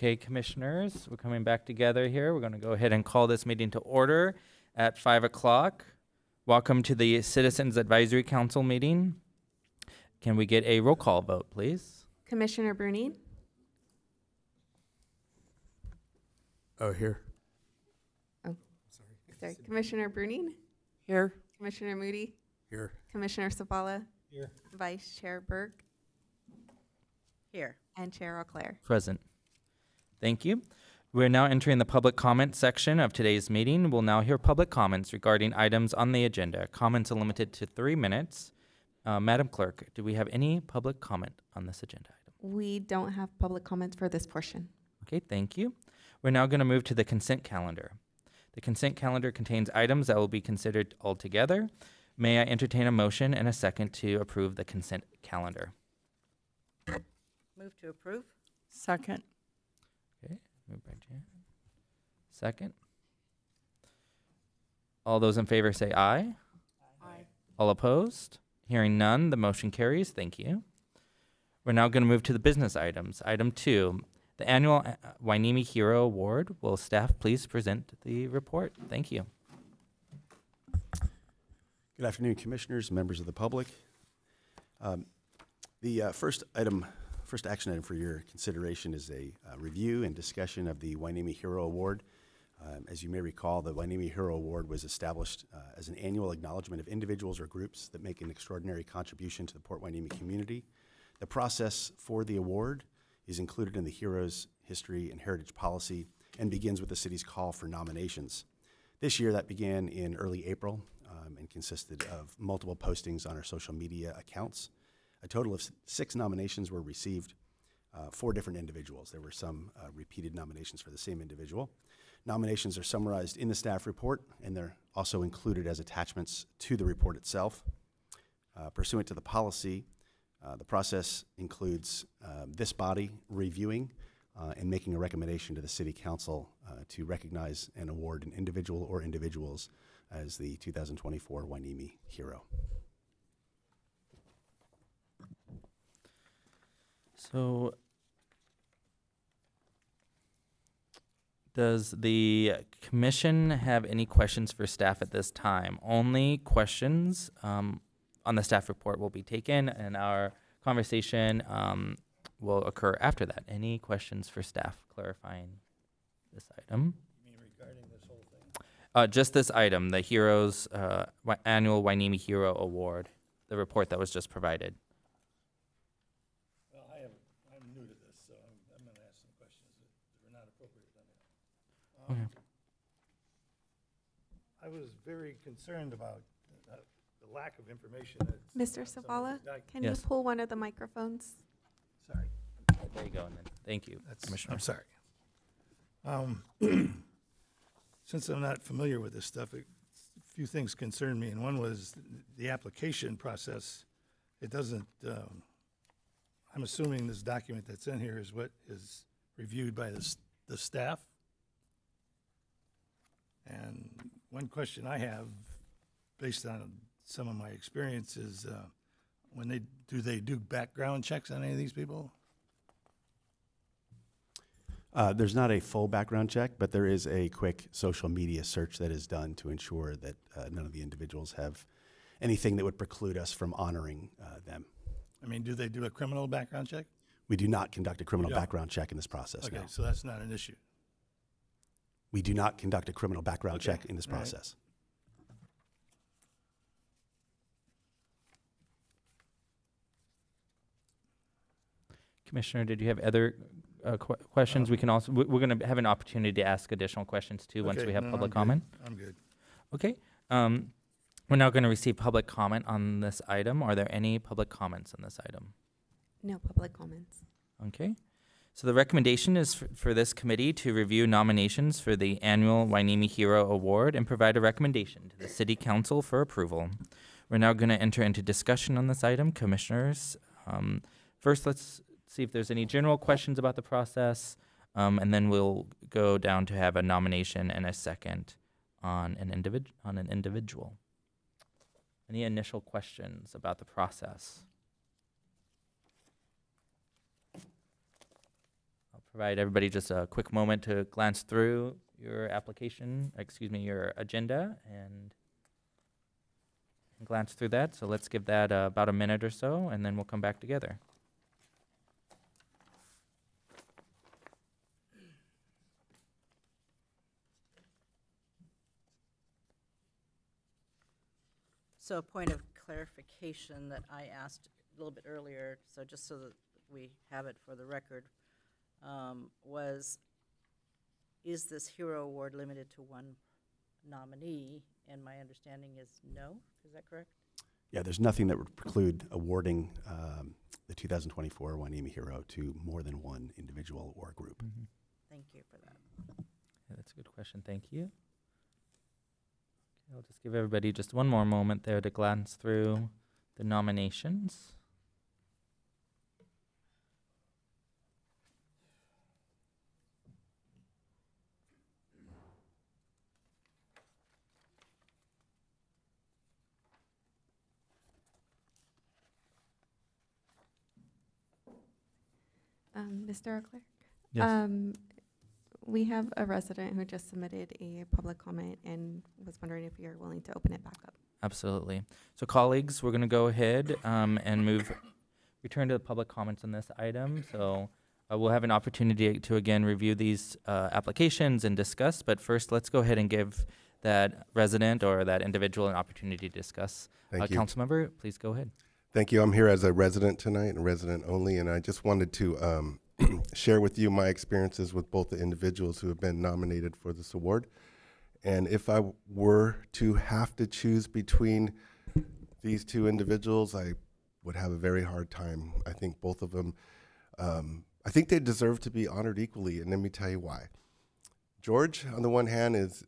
Okay, commissioners, we're coming back together here. We're going to go ahead and call this meeting to order at 5 o'clock. Welcome to the Citizens Advisory Council meeting. Can we get a roll call vote, please? Commissioner Bruni, Oh, here. Oh, sorry, Sorry. Commissioner Bruni, Here. Commissioner Moody, Here. Commissioner Savala, Here. Vice Chair Burke, Here. and Chair O'Clair. Present. Thank you. We're now entering the public comment section of today's meeting. We'll now hear public comments regarding items on the agenda. Comments are limited to three minutes. Uh, Madam Clerk, do we have any public comment on this agenda item? We don't have public comments for this portion. Okay, thank you. We're now going to move to the consent calendar. The consent calendar contains items that will be considered all together. May I entertain a motion and a second to approve the consent calendar? Move to approve? Second. Okay, moved by Jan. Second. All those in favor say aye. Aye. All opposed? Hearing none, the motion carries. Thank you. We're now going to move to the business items. Item two, the annual uh, Hueneme Hero Award. Will staff please present the report? Thank you. Good afternoon, Commissioners, members of the public. Um, The uh, first item, first action item for your consideration is a uh, review and discussion of the Hueneme Hero Award. Um, As you may recall, the Hueneme Hero Award was established uh, as an annual acknowledgement of individuals or groups that make an extraordinary contribution to the Port Hueneme community. The process for the award is included in the Heroes History and Heritage Policy and begins with the city's call for nominations. This year, that began in early April um, and consisted of multiple postings on our social media accounts. A total of six nominations were received, uh, four different individuals. There were some uh, repeated nominations for the same individual. Nominations are summarized in the staff report, and they're also included as attachments to the report itself. Uh, Pursuant to the policy, uh, the process includes um, this body reviewing uh, and making a recommendation to the city council uh, to recognize and award an individual or individuals as the 2024 Hueneme Hero. So, does the commission have any questions for staff at this time? Only questions um, on the staff report will be taken, and our conversation um, will occur after that. Any questions for staff clarifying this item? You mean regarding this whole thing? Uh, just this item, the Heroes uh, Annual Hueneme Hero Award, the report that was just provided. Well, I have, I'm new to this, so I'm, I'm gonna ask some questions that are not appropriate. On. I was very concerned about uh, the lack of information that's. Mr. on some of Savala, these doc- can you Yes. pull one of the microphones? Sorry, There you go, and then, thank you, that's, Commissioner. I'm sorry. Um, Since I'm not familiar with this stuff, a few things concern me, and one was the application process. It doesn't, um, I'm assuming this document that's in here is what is reviewed by the, s- the staff. And one question I have, based on some of my experience, is uh, when they, do they do background checks on any of these people? Uh, there's not a full background check, but there is a quick social media search that is done to ensure that uh, none of the individuals have anything that would preclude us from honoring uh, them. I mean, do they do a criminal background check? We do not conduct a criminal background check in this process. Okay, No. so that's not an issue. We do not conduct a criminal background Okay, check in this all right. process. Commissioner, did you have other uh, que- questions? We can also, we- we're going to have an opportunity to ask additional questions too, once we have no, I'm public good. comment. I'm good. Okay, um, we're now going to receive public comment on this item. Are there any public comments on this item? No public comments. Okay. So the recommendation is for, for this committee to review nominations for the annual Hueneme Hero Award and provide a recommendation to the City Council for approval. We're now going to enter into discussion on this item, commissioners. Um, first, let's see if there's any general questions about the process, um, and then we'll go down to have a nomination and a second on an individ- on an individual. Any initial questions about the process? Provide everybody just a quick moment to glance through your application, excuse me, your agenda and glance through that. So let's give that uh, about a minute or so, and then we'll come back together. So a point of clarification that I asked a little bit earlier, so just so that we have it for the record, um, was, is this Hero Award limited to one nominee? And my understanding is no, is that correct? Yeah, there's nothing that would preclude awarding um, the 2024 Hueneme Hero to more than one individual or group. Thank you for that. Yeah, that's a good question. Thank you. Okay, I'll just give everybody just one more moment there to glance through the nominations. Um, Mr. Leclerc? Yes. Um, we have a resident who just submitted a public comment and was wondering if you're willing to open it back up. Absolutely. So colleagues, we're going to go ahead um, and move, return to the public comments on this item. So uh, we'll have an opportunity to again review these uh, applications and discuss. But first, let's go ahead and give that resident or that individual an opportunity to discuss. Uh, Thank you. Councilmember, please go ahead. Thank you. I'm here as a resident tonight, and resident only, and I just wanted to um, share with you my experiences with both the individuals who have been nominated for this award. And if I were to have to choose between these two individuals, I would have a very hard time. I think both of them, um, I think they deserve to be honored equally, and let me tell you why. George, on the one hand, is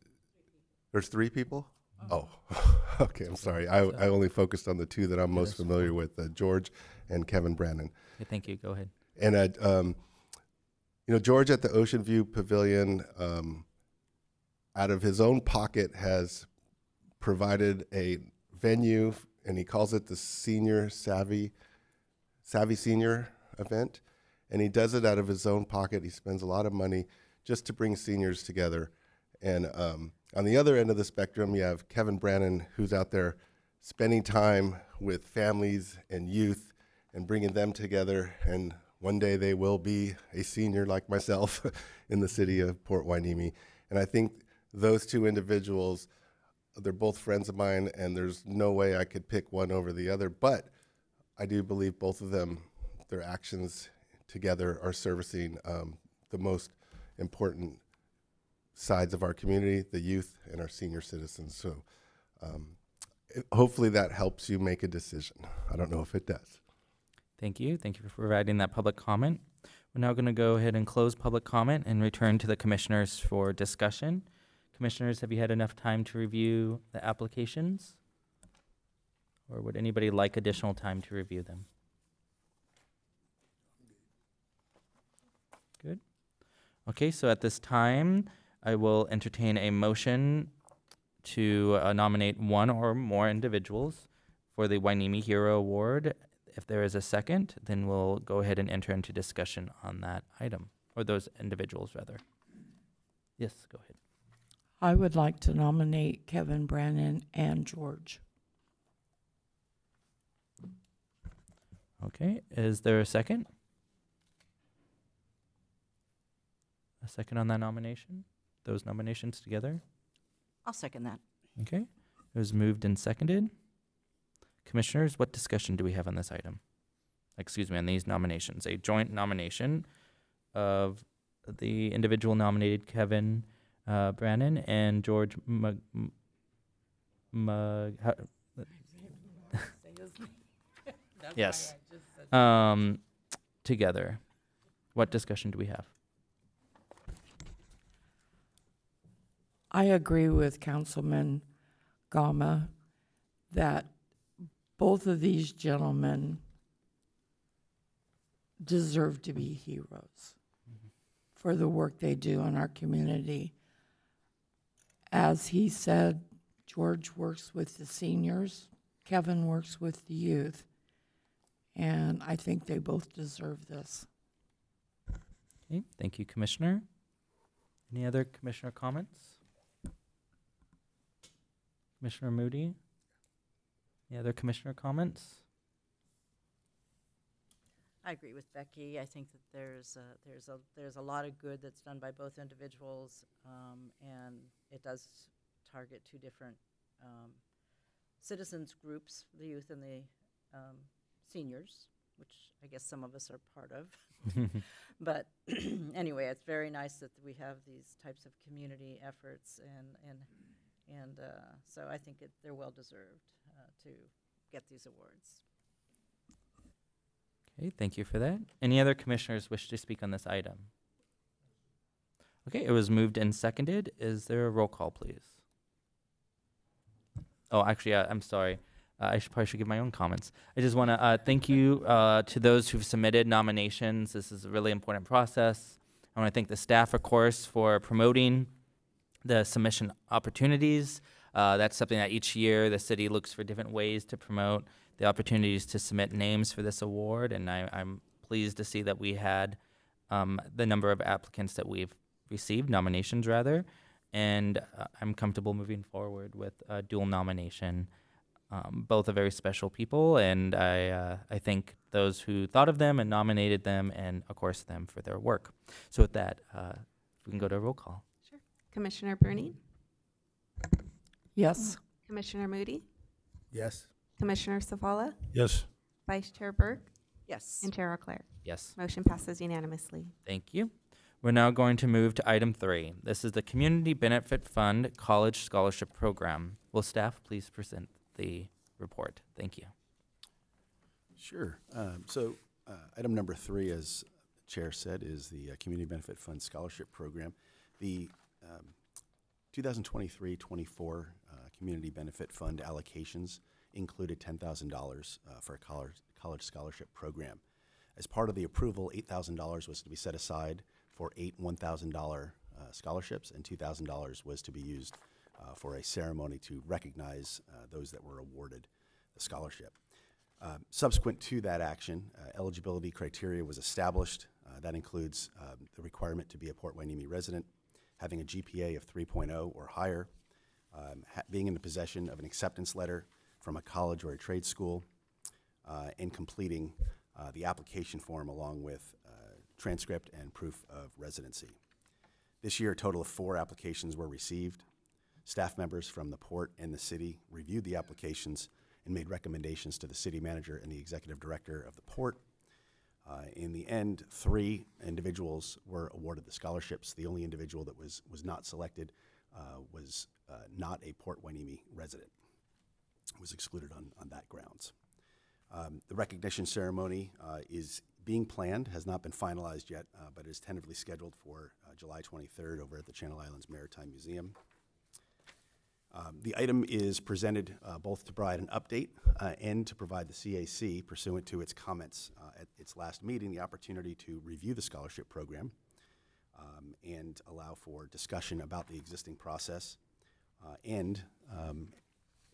there's three people. Oh, okay. I'm sorry. I, I only focused on the two that I'm most familiar with: uh, George and Kevin Brandon. Okay, thank you. Go ahead. And um, you know, George at the Ocean View Pavilion, um, out of his own pocket, has provided a venue, and he calls it the Senior Savvy Savvy Senior event, and he does it out of his own pocket. He spends a lot of money just to bring seniors together. And um, on the other end of the spectrum, you have Kevin Brannon, who's out there spending time with families and youth and bringing them together. And one day they will be a senior like myself in the city of Port Hueneme. And I think those two individuals, they're both friends of mine, and there's no way I could pick one over the other. But I do believe both of them, their actions together are servicing um, the most important sides of our community, the youth and our senior citizens. So um, it, hopefully that helps you make a decision. I don't know if it does. Thank you. Thank you for providing that public comment. We're now going to go ahead and close public comment and return to the commissioners for discussion. Commissioners, have you had enough time to review the applications? Or would anybody like additional time to review them? Good. Okay, so at this time, I will entertain a motion to uh, nominate one or more individuals for the Hueneme Hero Award. If there is a second, then we'll go ahead and enter into discussion on that item, or those individuals, rather. Yes, go ahead. I would like to nominate Kevin Brannon and George. Okay, is there a second? A second on that nomination? Those nominations together? I'll second that. Okay, it was moved and seconded. Commissioners, what discussion do we have on this item? Excuse me, on these nominations. A joint nomination of the individual nominated Kevin uh, Brannon and George Mug. M- Mug how- yes. Um, together. What discussion do we have? I agree with Councilman Gama that both of these gentlemen deserve to be heroes for the work they do in our community. As he said, George works with the seniors, Kevin works with the youth, and I think they both deserve this. Okay, thank you, Commissioner. Any other commissioner comments? Commissioner Moody? Any other commissioner comments? I agree with Becky. I think that there's, a- there's a, there's a lot of good that's done by both individuals, um, and it does target two different, um, citizens groups, the youth and the, um, seniors, which I guess some of us are part of. But anyway, it's very nice that we have these types of community efforts and, and, and, uh, so I think it, they're well-deserved, uh, to get these awards. Okay, thank you for that. Any other commissioners wish to speak on this item? Okay, it was moved and seconded. Is there a roll call, please? Oh, actually, uh, I'm sorry. Uh, I should probably should give my own comments. I just want to uh, thank you uh, to those who've submitted nominations. This is a really important process. I want to thank the staff, of course, for promoting the submission opportunities. Uh, that's something that each year the city looks for different ways to promote the opportunities to submit names for this award, and I, I'm pleased to see that we had um, the number of applicants that we've received, nominations rather, and uh, I'm comfortable moving forward with a dual nomination. Um, both are very special people, and I, uh, I thank those who thought of them and nominated them, and of course them for their work. So with that, uh, we can go to a roll call. Sure, Commissioner Bruni, Yes. Commissioner Moody, Yes. Commissioner Savala, Yes. Vice Chair Burke, Yes. and Chair Leclerc. Yes. Motion passes unanimously. Thank you. We're now going to move to item three. This is the Community Benefit Fund College Scholarship Program. Will staff please present the report? Thank you. Sure. Um, So, uh, item number three, as the Chair said, is the uh, Community Benefit Fund Scholarship Program. The um, 2023-24 uh, Community Benefit Fund allocations included $10,000 uh, for a college college scholarship program. As part of the approval, $8,000 was to be set aside for eight $1,000 uh, scholarships, and $2,000 was to be used uh, for a ceremony to recognize uh, those that were awarded the scholarship. Subsequent to that action, eligibility criteria was established. That includes um, the requirement to be a Port Hueneme resident, having a GPA of 3.0 or higher, um, ha- being in the possession of an acceptance letter from a college or a trade school, uh, and completing uh, the application form along with uh, transcript and proof of residency. This year, a total of four applications were received. Staff members from the port and the city reviewed the applications and made recommendations to the city manager and the executive director of the port. Uh, in the end, three individuals were awarded the scholarships. The only individual that was, was not selected uh, was uh, not a Port Hueneme resident, was excluded on, on that grounds. Um, the recognition ceremony uh, is being planned, has not been finalized yet, uh, but is tentatively scheduled for uh, July 23rd over at the Channel Islands Maritime Museum. Um, The item is presented uh, both to provide an update uh, and to provide the CAC pursuant to its comments at its last meeting, the opportunity to review the scholarship program um, and allow for discussion about the existing process uh, and um,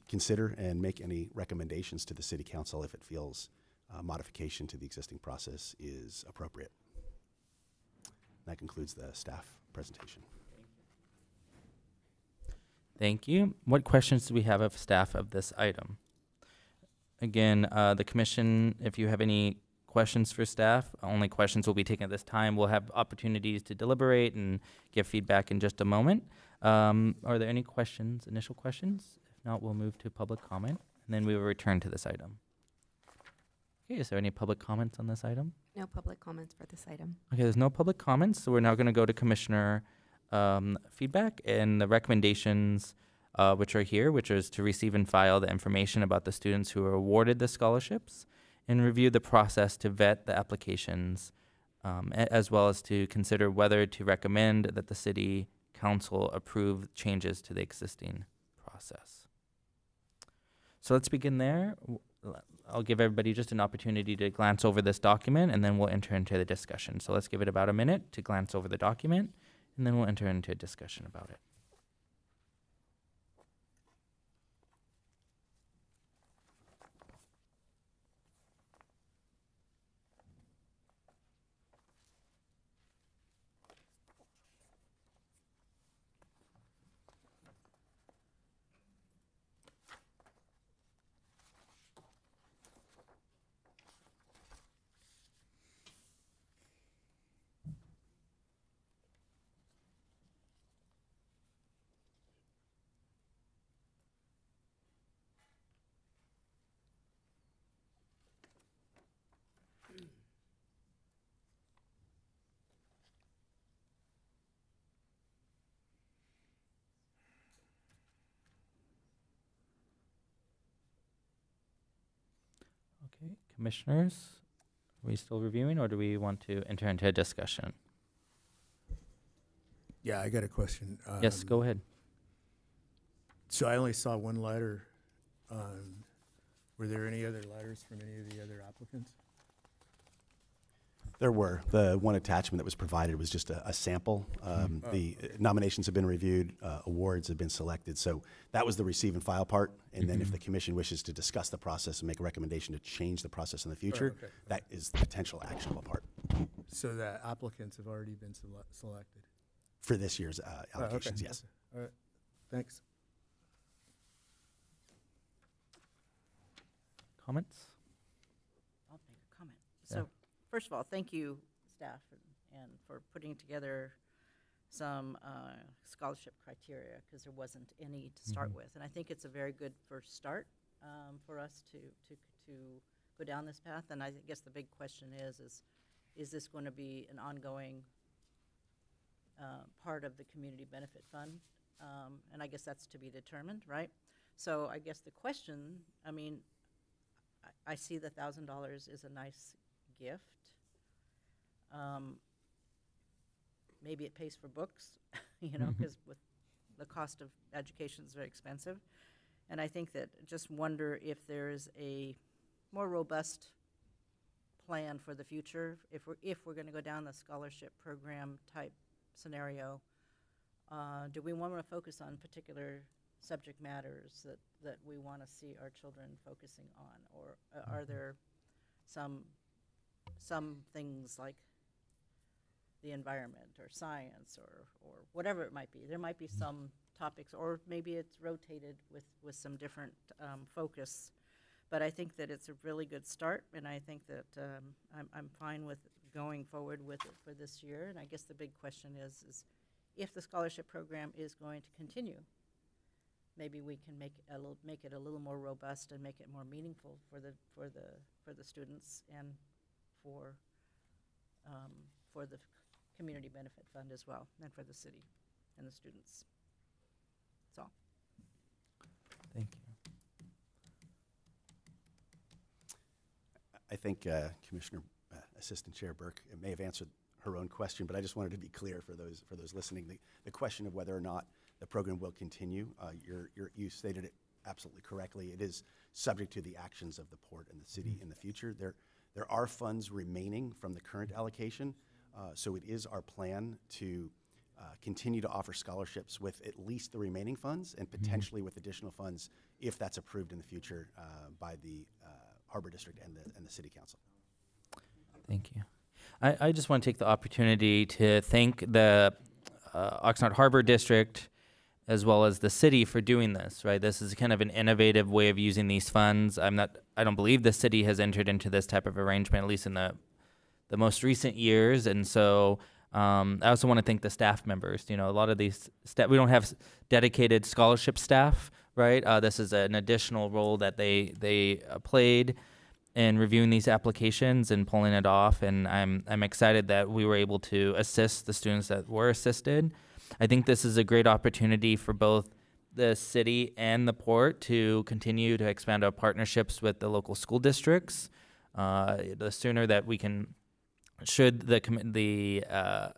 consider and make any recommendations to the city council if it feels uh, modification to the existing process is appropriate. That concludes the staff presentation. Thank you. What questions do we have of staff of this item? Again, uh, the commission, if you have any questions for staff, only questions will be taken at this time. We'll have opportunities to deliberate and give feedback in just a moment. Um, are there any questions, initial questions? If not, we'll move to public comment, and then we will return to this item. Okay, is there any public comments on this item? No public comments for this item. Okay, there's no public comments, so we're now going to go to commissioner um, feedback and the recommendations, uh, which are here, which is to receive and file the information about the students who are awarded the scholarships and review the process to vet the applications, um, as well as to consider whether to recommend that the city council approve changes to the existing process. So let's begin there. I'll give everybody just an opportunity to glance over this document and then we'll enter into the discussion. So let's give it about a minute to glance over the document and then we'll enter into a discussion about it. Okay, commissioners, are we still reviewing or do we want to enter into a discussion? Yeah, I got a question. Yes, Um, go ahead. So I only saw one letter. Um, Were there any other letters from any of the other applicants? There were. The one attachment that was provided was just a, a sample. Um, Oh, The nominations have been reviewed, uh, awards have been selected, so that was the receive and file part. And then if the commission wishes to discuss the process and make a recommendation to change the process in the future, okay. that is the potential actionable part So the applicants have already been sele- selected? for this year's uh, Oh, okay, allocations, yes. okay. All right, thanks. Comments? I'll make a comment. Yeah. So, first of all, thank you, staff, and- and for putting together some uh, scholarship criteria, because there wasn't any to start Mhm. with. And I think it's a very good first start um, for us to, to, to go down this path. And I guess the big question is, is, is this going to be an ongoing uh, part of the community benefit fund? Um, And I guess that's to be determined, right? So I guess the question, I mean, I, I see the thousand dollars is a nice gift. Um, maybe it pays for books, you know, because with the cost of education is very expensive. And I think that just wonder if there is a more robust plan for the future, if we're, if we're gonna go down the scholarship program type scenario. Uh, do we want to focus on particular subject matters that, that we want to see our children focusing on? Or uh, are there some, some things like the environment or science or, or whatever it might be? There might be some topics, or maybe it's rotated with, with some different um, focus. But I think that it's a really good start, and I think that um, I'm, I'm fine with going forward with it for this year. And I guess the big question is, is if the scholarship program is going to continue, maybe we can make a little, make it a little more robust and make it more meaningful for the, for the, for the students and for, um, for the community benefit fund as well, and for the city and the students. That's all. Thank you. I think uh, Commissioner uh, Assistant Chair Burke may have answered her own question, but I just wanted to be clear for those, for those listening. The, the question of whether or not the program will continue, uh, you're, you're, you stated it absolutely correctly. It is subject to the actions of the port and the city in the future. There, there are funds remaining from the current allocation, uh, so it is our plan to uh, continue to offer scholarships with at least the remaining funds and potentially with additional funds if that's approved in the future uh, by the uh, Harbor District and the, and the City Council. Thank you. I, I just want to take the opportunity to thank the uh, Oxnard Harbor District as well as the city for doing this, right? This is kind of an innovative way of using these funds. I'm not, I don't believe the city has entered into this type of arrangement, at least in the, the most recent years. And so um, I also want to thank the staff members. You know, a lot of these staff, we don't have dedicated scholarship staff, right? Uh, this is an additional role that they, they uh, played in reviewing these applications and pulling it off. And I'm I'm excited that we were able to assist the students that were assisted. I think this is a great opportunity for both the city and the port to continue to expand our partnerships with the local school districts. Uh, the sooner that we can, should the the uh,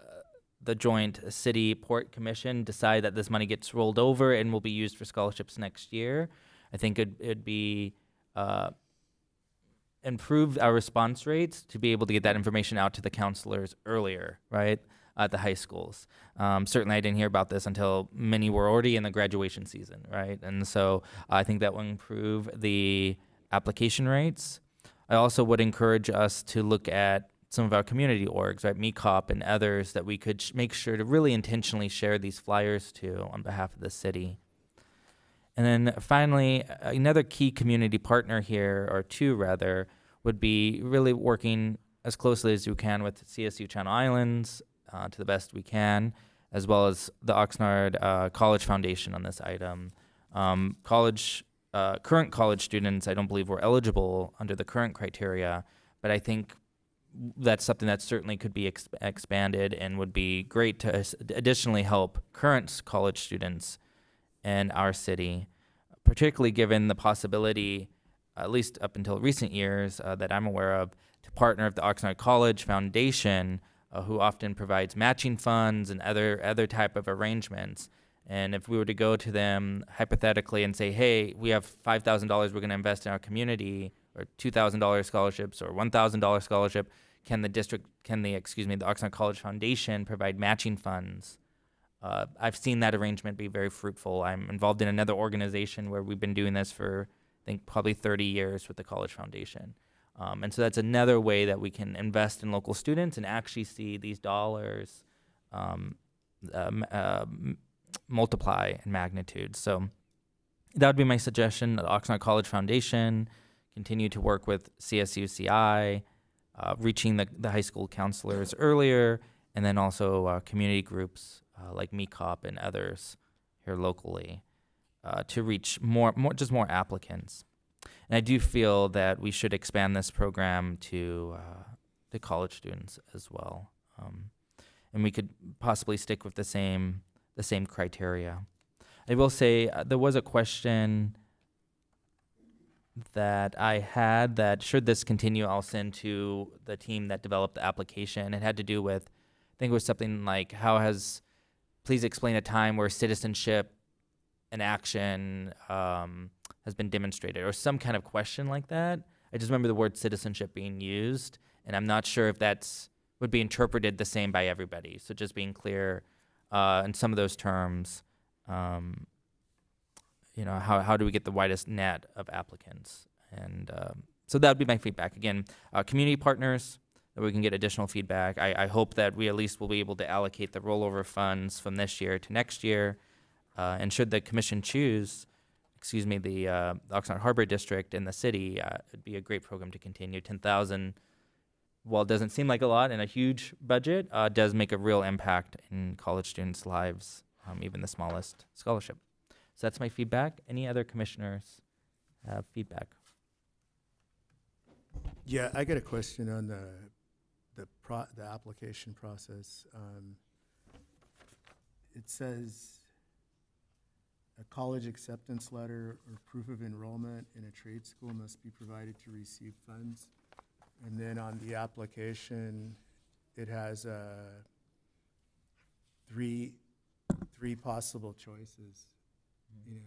the joint city port commission decide that this money gets rolled over and will be used for scholarships next year, I think it'd, it'd be uh, improve our response rates to be able to get that information out to the counselors earlier, right, at the high schools. Um, certainly, I didn't hear about this until many were already in the graduation season, right? And so I think that will improve the application rates. I also would encourage us to look at some of our community orgs, right, MICOP and others, that we could sh- make sure to really intentionally share these flyers to on behalf of the city. And then finally, another key community partner here, or two rather, would be really working as closely as you can with CSU Channel Islands uh, to the best we can, as well as the Oxnard uh, College Foundation on this item. Um, college, uh, current college students, I don't believe were eligible under the current criteria, but I think that's something that certainly could be exp- expanded and would be great to additionally help current college students in our city, particularly given the possibility at least up until recent years uh, that I'm aware of, to partner with the Oxnard College Foundation, uh, who often provides matching funds and other other type of arrangements. And if we were to go to them hypothetically and say, "Hey, we have five thousand dollars we're going to invest in our community," or two thousand dollars scholarships, or one thousand dollars scholarship, can the district, can the excuse me, the Oxnard College Foundation provide matching funds? Uh, I've seen that arrangement be very fruitful. I'm involved in another organization where we've been doing this for, I think, probably 30 years with the College Foundation. Um, and so that's another way that we can invest in local students and actually see these dollars um, uh, m- multiply in magnitude. So that would be my suggestion. The Oxnard College Foundation continue to work with CSUCI, uh, reaching the, the high school counselors earlier, and then also uh, community groups uh, like MICOP and others here locally uh, to reach more, more, just more applicants. And I do feel that we should expand this program to uh, the college students as well, um, and we could possibly stick with the same the same criteria. I will say uh, there was a question that I had that should this continue, I'll send to the team that developed the application. It had to do with, I think it was something like, how has, please explain a time where citizenship and action um, has been demonstrated, or some kind of question like that. I just remember the word citizenship being used, and I'm not sure if that's would be interpreted the same by everybody. So just being clear uh, in some of those terms. Um, you know how, how do we get the widest net of applicants and um, so that would be my feedback again uh, community partners that we can get additional feedback I, I hope that we at least will be able to allocate the rollover funds from this year to next year uh, and should the commission choose excuse me the, uh, oxnard harbor district and the city uh, it'd be a great program to continue 10000 while it doesn't seem like a lot and a huge budget uh, does make a real impact in college students lives um, even the smallest scholarship so that's my feedback. Any other commissioners feedback? Yeah, I got a question on the, the pro, the application process. Um, It says a college acceptance letter or proof of enrollment in a trade school must be provided to receive funds. And then on the application, it has, uh, three, three possible choices. You know,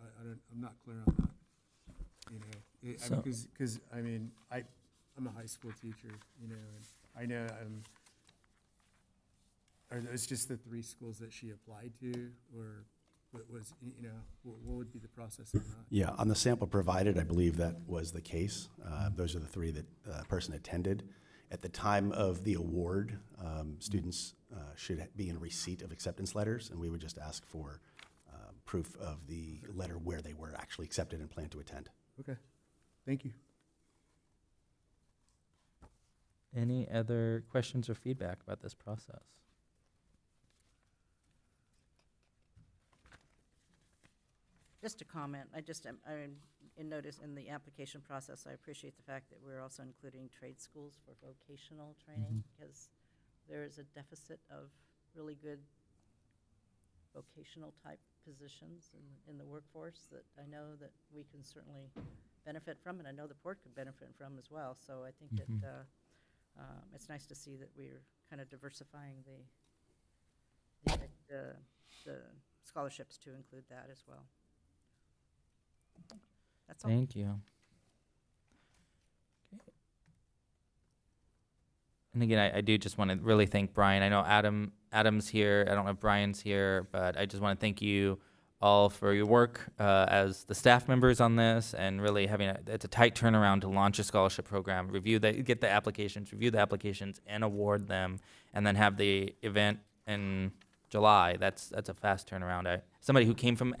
I, I don't, I'm not clear on that, you know, I So- because, because, I mean, I, I'm a high school teacher, you know, and I know, um, are those just the three schools that she applied to, or what was, you know, what, what would be the process on that? Yeah, on the sample provided, I believe that was the case. Uh, Those are the three that uh person attended. At the time of the award, um, students uh, should be in receipt of acceptance letters, and we would just ask for uh, proof of the letter where they were actually accepted and plan to attend. Okay, thank you. Any other questions or feedback about this process? Just a comment, I just, am- I, in notice in the application process, I appreciate the fact that we're also including trade schools for vocational training, because there is a deficit of really good vocational type positions in, in the workforce that I know that we can certainly benefit from, and I know the port could benefit from as well, so I think that, uh, um, it's nice to see that we're kind of diversifying the, the, the- the scholarships to include that as well. That's all. Thank you. And again, I, I do just want to really thank Brian. I know Adam Adam's here. I don't know if Brian's here, but I just want to thank you all for your work uh, as the staff members on this and really having a, it's a tight turnaround to launch a scholarship program, review the get the applications, review the applications, and award them, and then have the event in July. That's that's a fast turnaround. I somebody who came from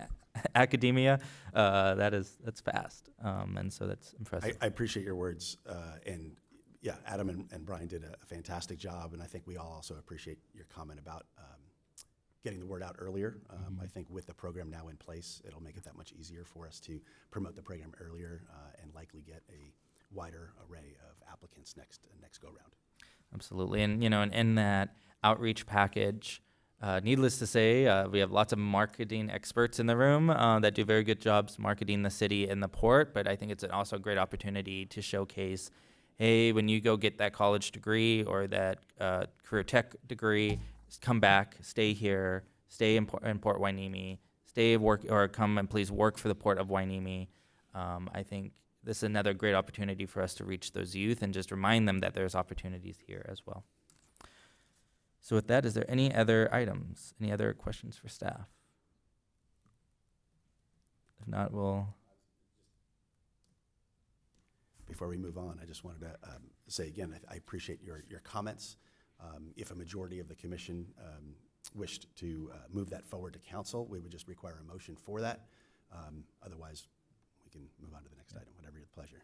academia, uh, that is that's fast, um, and so that's impressive. I appreciate your words, uh, and yeah, Adam and, and Brian did a fantastic job, and I think we all also appreciate your comment about um, getting the word out earlier. Um, I think with the program now in place, it'll make it that much easier for us to promote the program earlier uh, and likely get a wider array of applicants next next go round. Absolutely, and you know, and in that outreach package, Uh, needless to say, uh, we have lots of marketing experts in the room uh, that do very good jobs marketing the city and the port. But I think it's also a great opportunity to showcase, hey, when you go get that college degree or that uh, career tech degree, come back, stay here, stay in Port, in Port Hueneme, stay work or come and please work for the port of Hueneme. Um, I think this is another great opportunity for us to reach those youth and just remind them that there's opportunities here as well. So with that, is there any other items? Any other questions for staff? If not, we'll, Before we move on, I just wanted to um, say again, I- I appreciate your, your comments. Um, If a majority of the commission um, wished to uh, move that forward to council, we would just require a motion for that. Um, Otherwise, we can move on to the next item, whatever your pleasure.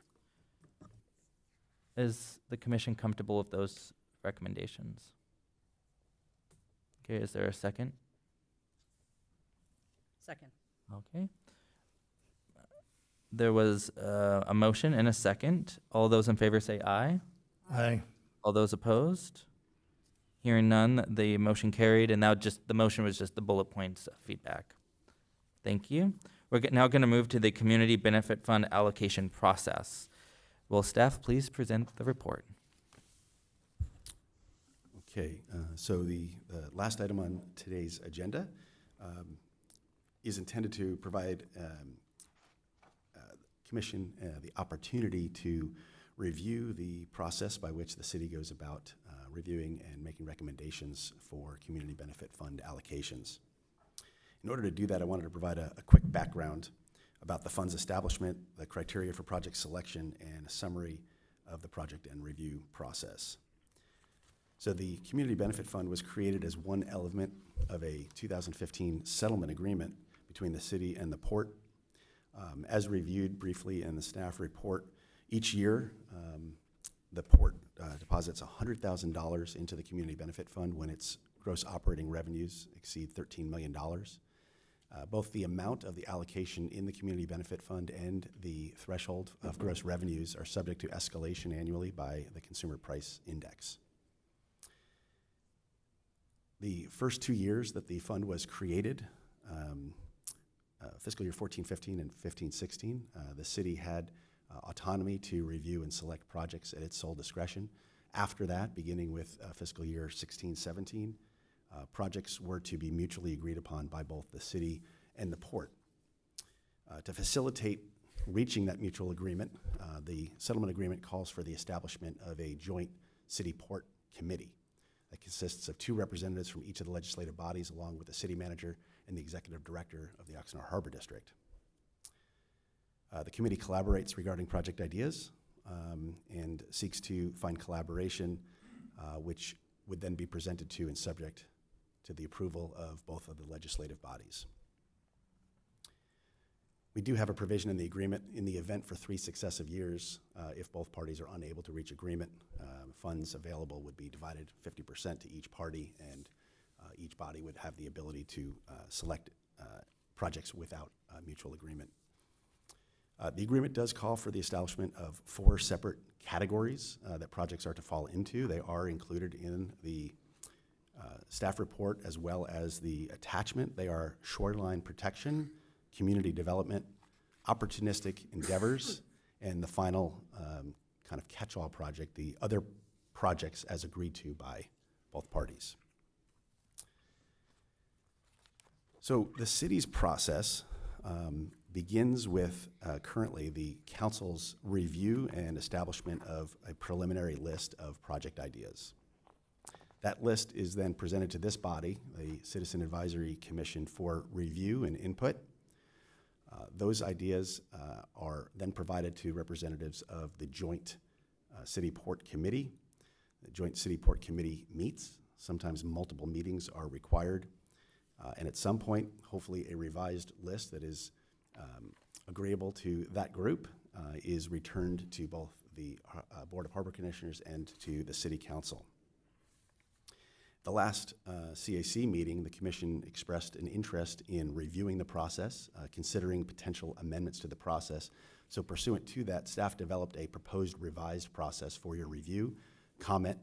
is the commission comfortable with those recommendations? Okay, is there a second? Second. Okay. There was uh, a motion and a second. All those in favor say aye. Aye. All those opposed? Hearing none, the motion carried, and now just, the motion was just the bullet points of feedback. Thank you. We're get- now going to move to the Community Benefit Fund allocation process. Will staff please present the report? Okay, uh, so the, the last item on today's agenda um, is intended to provide um, uh, Commission uh, the opportunity to review the process by which the city goes about uh, reviewing and making recommendations for Community Benefit Fund allocations. In order to do that, I wanted to provide a, a quick background about the fund's establishment, the criteria for project selection, and a summary of the project and review process. So the Community Benefit Fund was created as one element of a 2015 settlement agreement between the city and the port. Um, As reviewed briefly in the staff report, each year, um, the port uh, deposits $100,000 into the Community Benefit Fund when its gross operating revenues exceed $13 million. Uh, Both the amount of the allocation in the Community Benefit Fund and the threshold of gross revenues are subject to escalation annually by the Consumer Price Index. The first two years that the fund was created, um, uh, fiscal year 14, 15, and 15, 16, uh, the city had uh, autonomy to review and select projects at its sole discretion. After that, beginning with uh, fiscal year 16, 17, uh, projects were to be mutually agreed upon by both the city and the port. To facilitate reaching that mutual agreement, the settlement agreement calls for the establishment of a joint city-port committee that consists of two representatives from each of the legislative bodies, along with the city manager and the executive director of the Oxnard Harbor District. Uh, The committee collaborates regarding project ideas um, and seeks to find collaboration, uh, which would then be presented to and subject to the approval of both of the legislative bodies. We do have a provision in the agreement, in the event for three successive years, uh, if both parties are unable to reach agreement, um, funds available would be divided 50% to each party, and uh, each body would have the ability to uh, select uh, projects without uh, mutual agreement. Uh, The agreement does call for the establishment of four separate categories that projects are to fall into. They are included in the staff report as well as the attachment. They are shoreline protection, community development, opportunistic endeavors, and the final um, kind of catch-all project, the other projects as agreed to by both parties. So the city's process um, begins with uh, currently the council's review and establishment of a preliminary list of project ideas. That list is then presented to this body, the Citizen Advisory Commission, for review and input. Uh, Those ideas uh, are then provided to representatives of the Joint uh, City Port Committee. The Joint City Port Committee meets, sometimes multiple meetings are required. And at some point, hopefully, a revised list that is um, agreeable to that group is returned to both the Board of Harbor Commissioners and to the City Council. The last uh, CAC meeting, the commission expressed an interest in reviewing the process, uh, considering potential amendments to the process. So pursuant to that, staff developed a proposed revised process for your review, comment,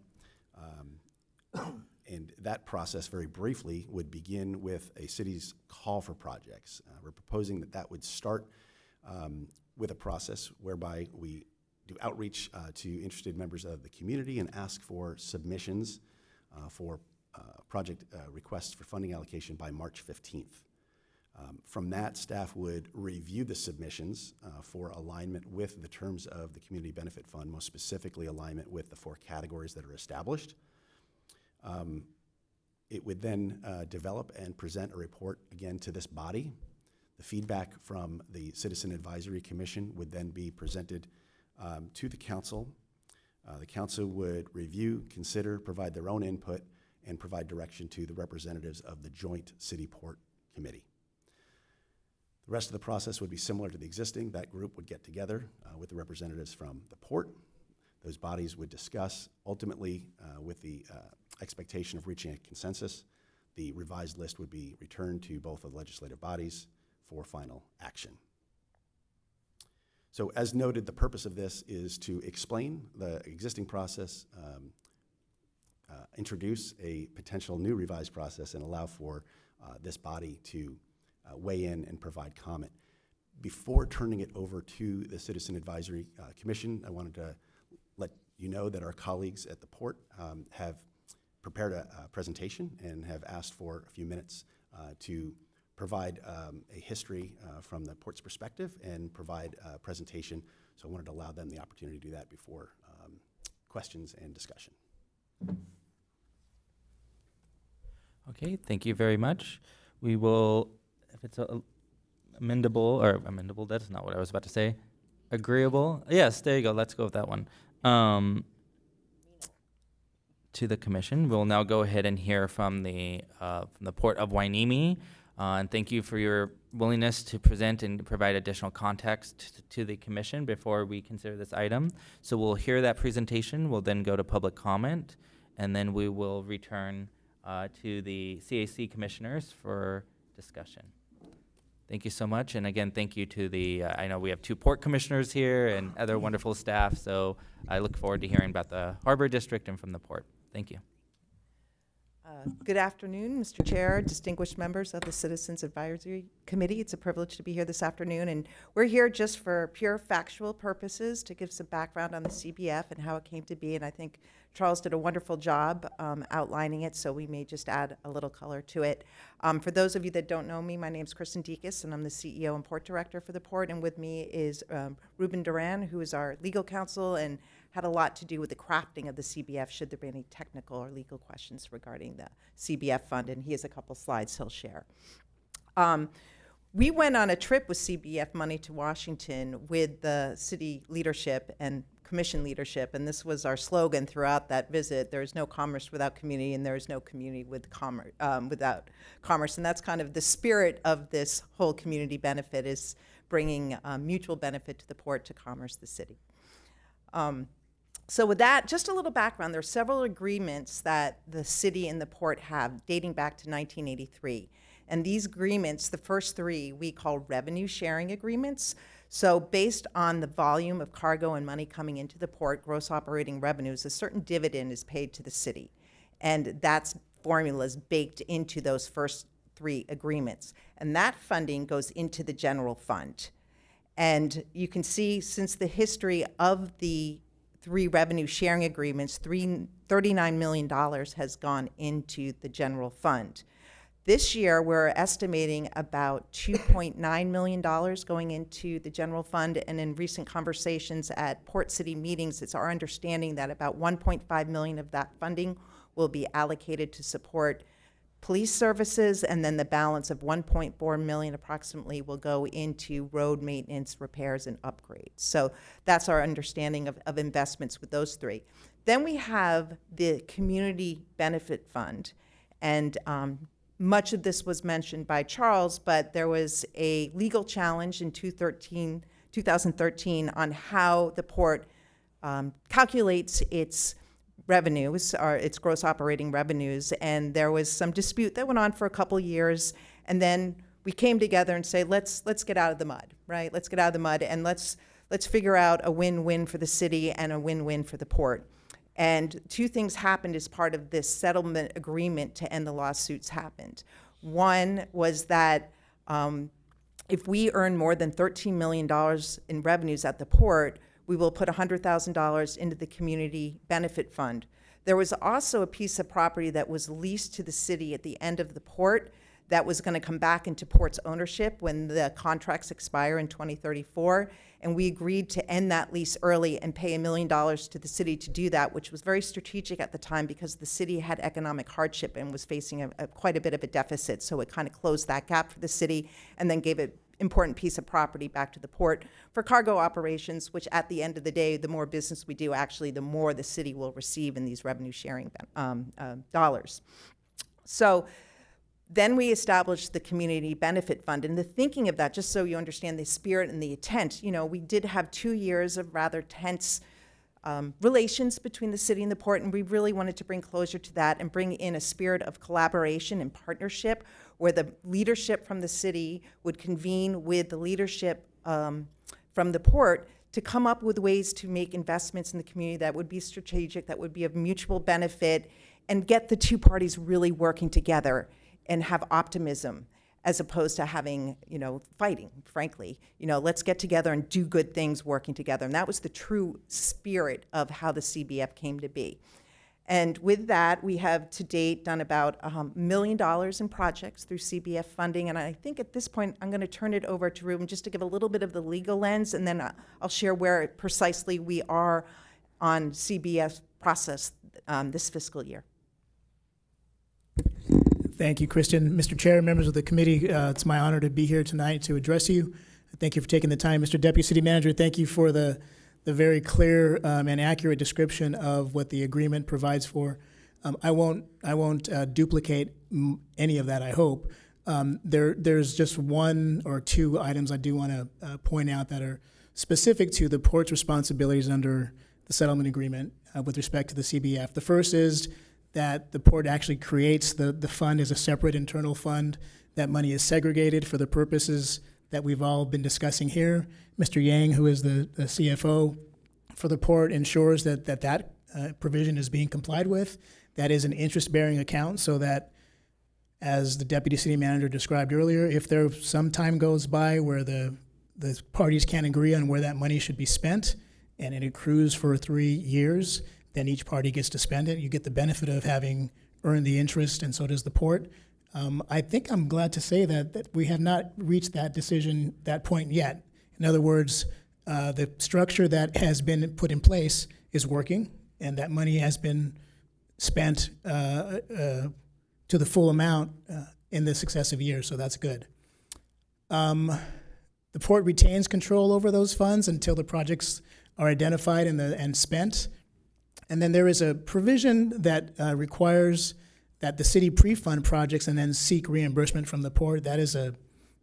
um, and that process, very briefly, would begin with a city's call for projects. Uh, we're proposing that that would start um, with a process whereby we do outreach uh, to interested members of the community and ask for submissions uh, for project uh, requests for funding allocation by March 15th. Um, From that, staff would review the submissions uh, for alignment with the terms of the Community Benefit Fund, most specifically alignment with the four categories that are established. Um, It would then uh, develop and present a report again to this body. The feedback from the Citizen Advisory Commission would then be presented um, to the council. Uh, The council would review, consider, provide their own input, and provide direction to the representatives of the Joint City Port Committee. The rest of the process would be similar to the existing. That group would get together uh, with the representatives from the port. Those bodies would discuss, ultimately, uh, with the uh, expectation of reaching a consensus, the revised list would be returned to both of the legislative bodies for final action. So as noted, the purpose of this is to explain the existing process, um, introduce a potential new revised process, and allow for uh, this body to uh, weigh in and provide comment. Before turning it over to the Citizen Advisory uh, Commission, I wanted to let you know that our colleagues at the port um, have prepared a, a presentation and have asked for a few minutes uh, to provide um, a history uh, from the port's perspective and provide a presentation. So I wanted to allow them the opportunity to do that before um, questions and discussion. Okay, thank you very much. We will, if it's a- amendable, or amendable, that's not what I was about to say. Agreeable, yes, there you go, let's go with that one. Um, to the commission, we'll now go ahead and hear from the, uh, from the Port of Hueneme. Uh, and thank you for your willingness to present and provide additional context to the commission before we consider this item. So we'll hear that presentation, we'll then go to public comment, and then we will return uh, to the CAC commissioners for discussion. Thank you so much, and again, thank you to the, uh, I know we have two port commissioners here and other wonderful staff, so I look forward to hearing about the Harbor District and from the port. Thank you. Uh, Good afternoon, Mr. Chair, distinguished members of the Citizens Advisory Committee. It's a privilege to be here this afternoon, and we're here just for pure factual purposes to give some background on the CBF and how it came to be. And I think Charles did a wonderful job um, outlining it, so we may just add a little color to it. Um, For those of you that don't know me, my name is Kristen Decas, and I'm the CEO and Port Director for the Port. And with me is um, Ruben Duran, who is our legal counsel and had a lot to do with the crafting of the CBF, should there be any technical or legal questions regarding the CBF fund, and he has a couple slides he'll share. Um, we went on a trip with CBF money to Washington with the city leadership and commission leadership, and this was our slogan throughout that visit: "There is no commerce without community, and there is no community with commerce um, without commerce." And that's kind of the spirit of this whole community benefit is bringing um, mutual benefit to the port, to commerce, the city. Um, so with that, just a little background, there are several agreements that the city and the port have dating back to 1983. And these agreements, the first three, we call revenue sharing agreements. So based on the volume of cargo and money coming into the port, gross operating revenues, a certain dividend is paid to the city. And that's formulas baked into those first three agreements. And that funding goes into the general fund. And you can see since the history of the three revenue sharing agreements, three, $39 million has gone into the general fund. This year, we're estimating about $2.9 million going into the general fund, and in recent conversations at Port City meetings, it's our understanding that about 1.5 million of that funding will be allocated to support police services, and then the balance of 1.4 million approximately will go into road maintenance, repairs, and upgrades. So that's our understanding of, of investments with those three. Then we have the Community Benefit Fund, and um, much of this was mentioned by Charles, but there was a legal challenge in 2013, 2013 on how the port um, calculates its revenues, or its gross operating revenues, and there was some dispute that went on for a couple years, and then we came together and say, let's let's get out of the mud, right? Let's get out of the mud and let's let's figure out a win-win for the city and a win-win for the port. And two things happened as part of this settlement agreement to end the lawsuits happened. One was that um, if we earn more than $13 million in revenues at the port, we will put $100,000 into the community benefit fund. There was also a piece of property that was leased to the city at the end of the port that was going to come back into port's ownership when the contracts expire in 2034. And we agreed to end that lease early and pay a million dollars to the city to do that, which was very strategic at the time because the city had economic hardship and was facing a, a, quite a bit of a deficit. So it kind of closed that gap for the city and then gave an important piece of property back to the port for cargo operations, which at the end of the day, the more business we do, actually, the more the city will receive in these revenue sharing um, uh, dollars. So then we established the community benefit fund and the thinking of that just so you understand the spirit and the intent you know we did have two years of rather tense um, relations between the city and the port and we really wanted to bring closure to that and bring in a spirit of collaboration and partnership where the leadership from the city would convene with the leadership um, from the port to come up with ways to make investments in the community that would be strategic that would be of mutual benefit and get the two parties really working together and have optimism as opposed to having, you know, fighting, frankly. You know, let's get together and do good things working together. And that was the true spirit of how the CBF came to be. And with that, we have to date done about a um, million dollars in projects through CBF funding. And I think at this point, I'm going to turn it over to Ruben just to give a little bit of the legal lens, and then I'll share where precisely we are on CBF process um, this fiscal year. Thank you, Kristen. Mr. Chair, members of the committee, uh, it's my honor to be here tonight to address you. Thank you for taking the time. Mr. Deputy City Manager, thank you for the, the very clear um, and accurate description of what the agreement provides for. Um, I won't, I won't uh, duplicate m- any of that, I hope. Um, there, there's just one or two items I do want to uh, point out that are specific to the port's responsibilities under the settlement agreement uh, with respect to the CBF. The first is that the port actually creates the, the fund as a separate internal fund. That money is segregated for the purposes that we've all been discussing here. Mr. Yang, who is the, the CFO for the port, ensures that that, that uh, provision is being complied with. That is an interest bearing account so that, as the deputy city manager described earlier, if there some time goes by where the, the parties can't agree on where that money should be spent and it accrues for three years, then each party gets to spend it. You get the benefit of having earned the interest, and so does the port. Um, I think I'm glad to say that, that we have not reached that decision, that point yet. In other words, uh, the structure that has been put in place is working, and that money has been spent uh, uh, to the full amount uh, in the successive years, so that's good. Um, the port retains control over those funds until the projects are identified and, the, and spent. And then there is a provision that uh, requires that the city pre-fund projects and then seek reimbursement from the port. That is a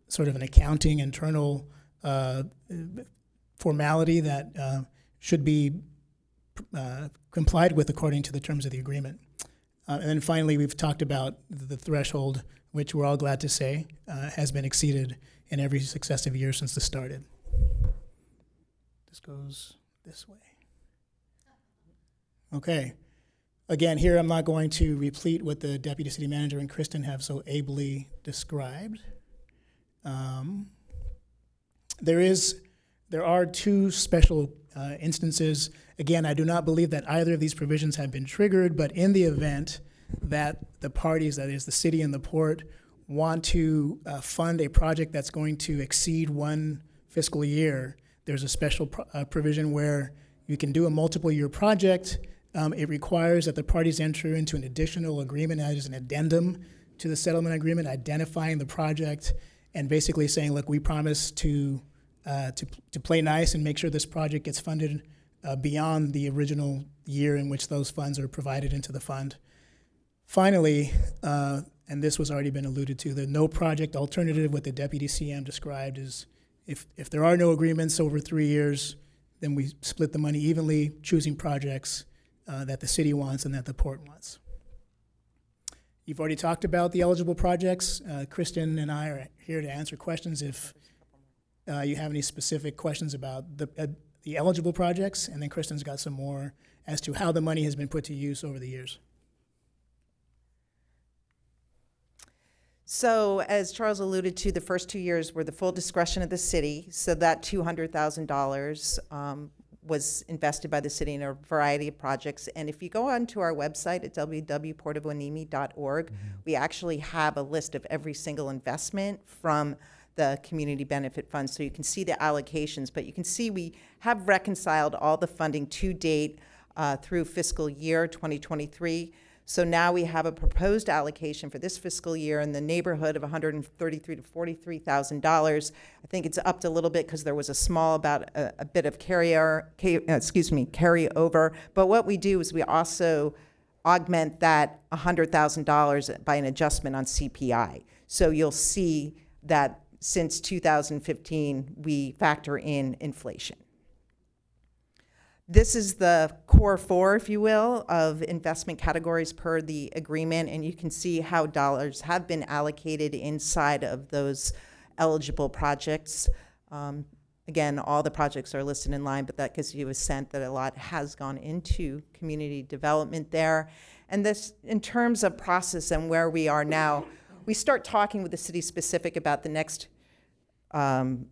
sort of an accounting internal uh, formality that uh, should be uh, complied with according to the terms of the agreement. Uh, and then finally, we've talked about the threshold, which we're all glad to say uh, has been exceeded in every successive year since this started. This goes this way. Okay. Again, here I'm not going to replete what the deputy city manager and Kristen have so ably described. Um, there is, there are two special uh, instances. Again, I do not believe that either of these provisions have been triggered, but in the event that the parties, that is the city and the port, want to uh, fund a project that's going to exceed one fiscal year, there's a special pro- uh, provision where you can do a multiple year project um, it requires that the parties enter into an additional agreement as an addendum to the settlement agreement, identifying the project and basically saying, look, we promise to, uh, to, to play nice and make sure this project gets funded uh, beyond the original year in which those funds are provided into the fund. Finally, uh, and this was already been alluded to, the no project alternative, what the deputy CM described is if, if there are no agreements over three years, then we split the money evenly, choosing projects uh, that the city wants and that the port wants. You've already talked about the eligible projects. Uh, Kristen and I are here to answer questions if uh, you have any specific questions about the, uh, the eligible projects, and then Kristen's got some more as to how the money has been put to use over the years. So, as Charles alluded to, the first two years were the full discretion of the city. So that two hundred thousand um, was invested by the city in a variety of projects. And if you go onto our website at www.portofhueneme.org, we actually have a list of every single investment from the community benefit fund. So you can see the allocations, but you can see we have reconciled all the funding to date uh, through fiscal year 2023. So now we have a proposed allocation for this fiscal year in the neighborhood of 133 to 43 thousand dollars. I think it's upped a little bit because there was a small about a, a bit of carryover, uh, excuse me, carryover. But what we do is we also augment that $100,000 by an adjustment on CPI. So you'll see that since 2015, we factor in inflation. This is the core four, if you will, of investment categories per the agreement, and you can see how dollars have been allocated inside of those eligible projects. Um, Again, all the projects are listed in line, but that gives you a sense that a lot has gone into community development there. And this, in terms of process and where we are now, we start talking with the city specific about the next um,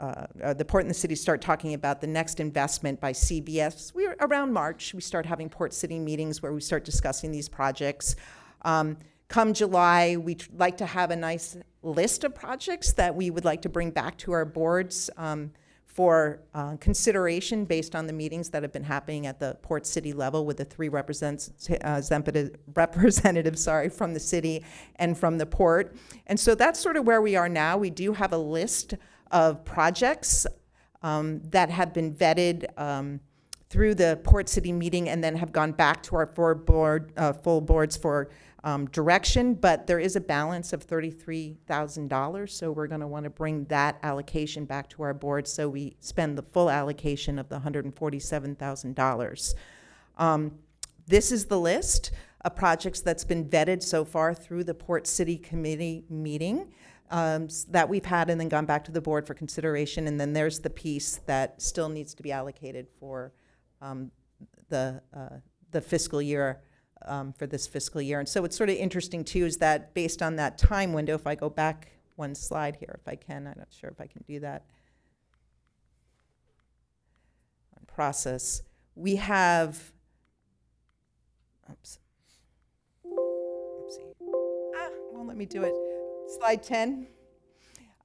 uh, uh, the port and the city start talking about the next investment by CBF. We're around March. We start having port city meetings where we start discussing these projects. Um, come July, we'd like to have a nice list of projects that we would like to bring back to our boards um, for uh, consideration based on the meetings that have been happening at the port city level with the three uh, representatives, sorry, from the city and from the port. And so that's sort of where we are now. We do have a list of projects um, that have been vetted um, through the Port City meeting and then have gone back to our four board, uh, full boards for um, direction, but there is a balance of $33,000, so we're going to want to bring that allocation back to our board so we spend the full allocation of the $147,000. Um, This is the list of projects that's been vetted so far through the Port City Committee meeting um, that we've had and then gone back to the board for consideration. And then there's the piece that still needs to be allocated for um, the, uh, the fiscal year, um, for this fiscal year. And so it's sort of interesting too is that based on that time window, if I go back one slide here, if I can, I'm not sure if I can do that. Process, we have, oops. Oopsie. Ah, won't let me do it. Slide 10.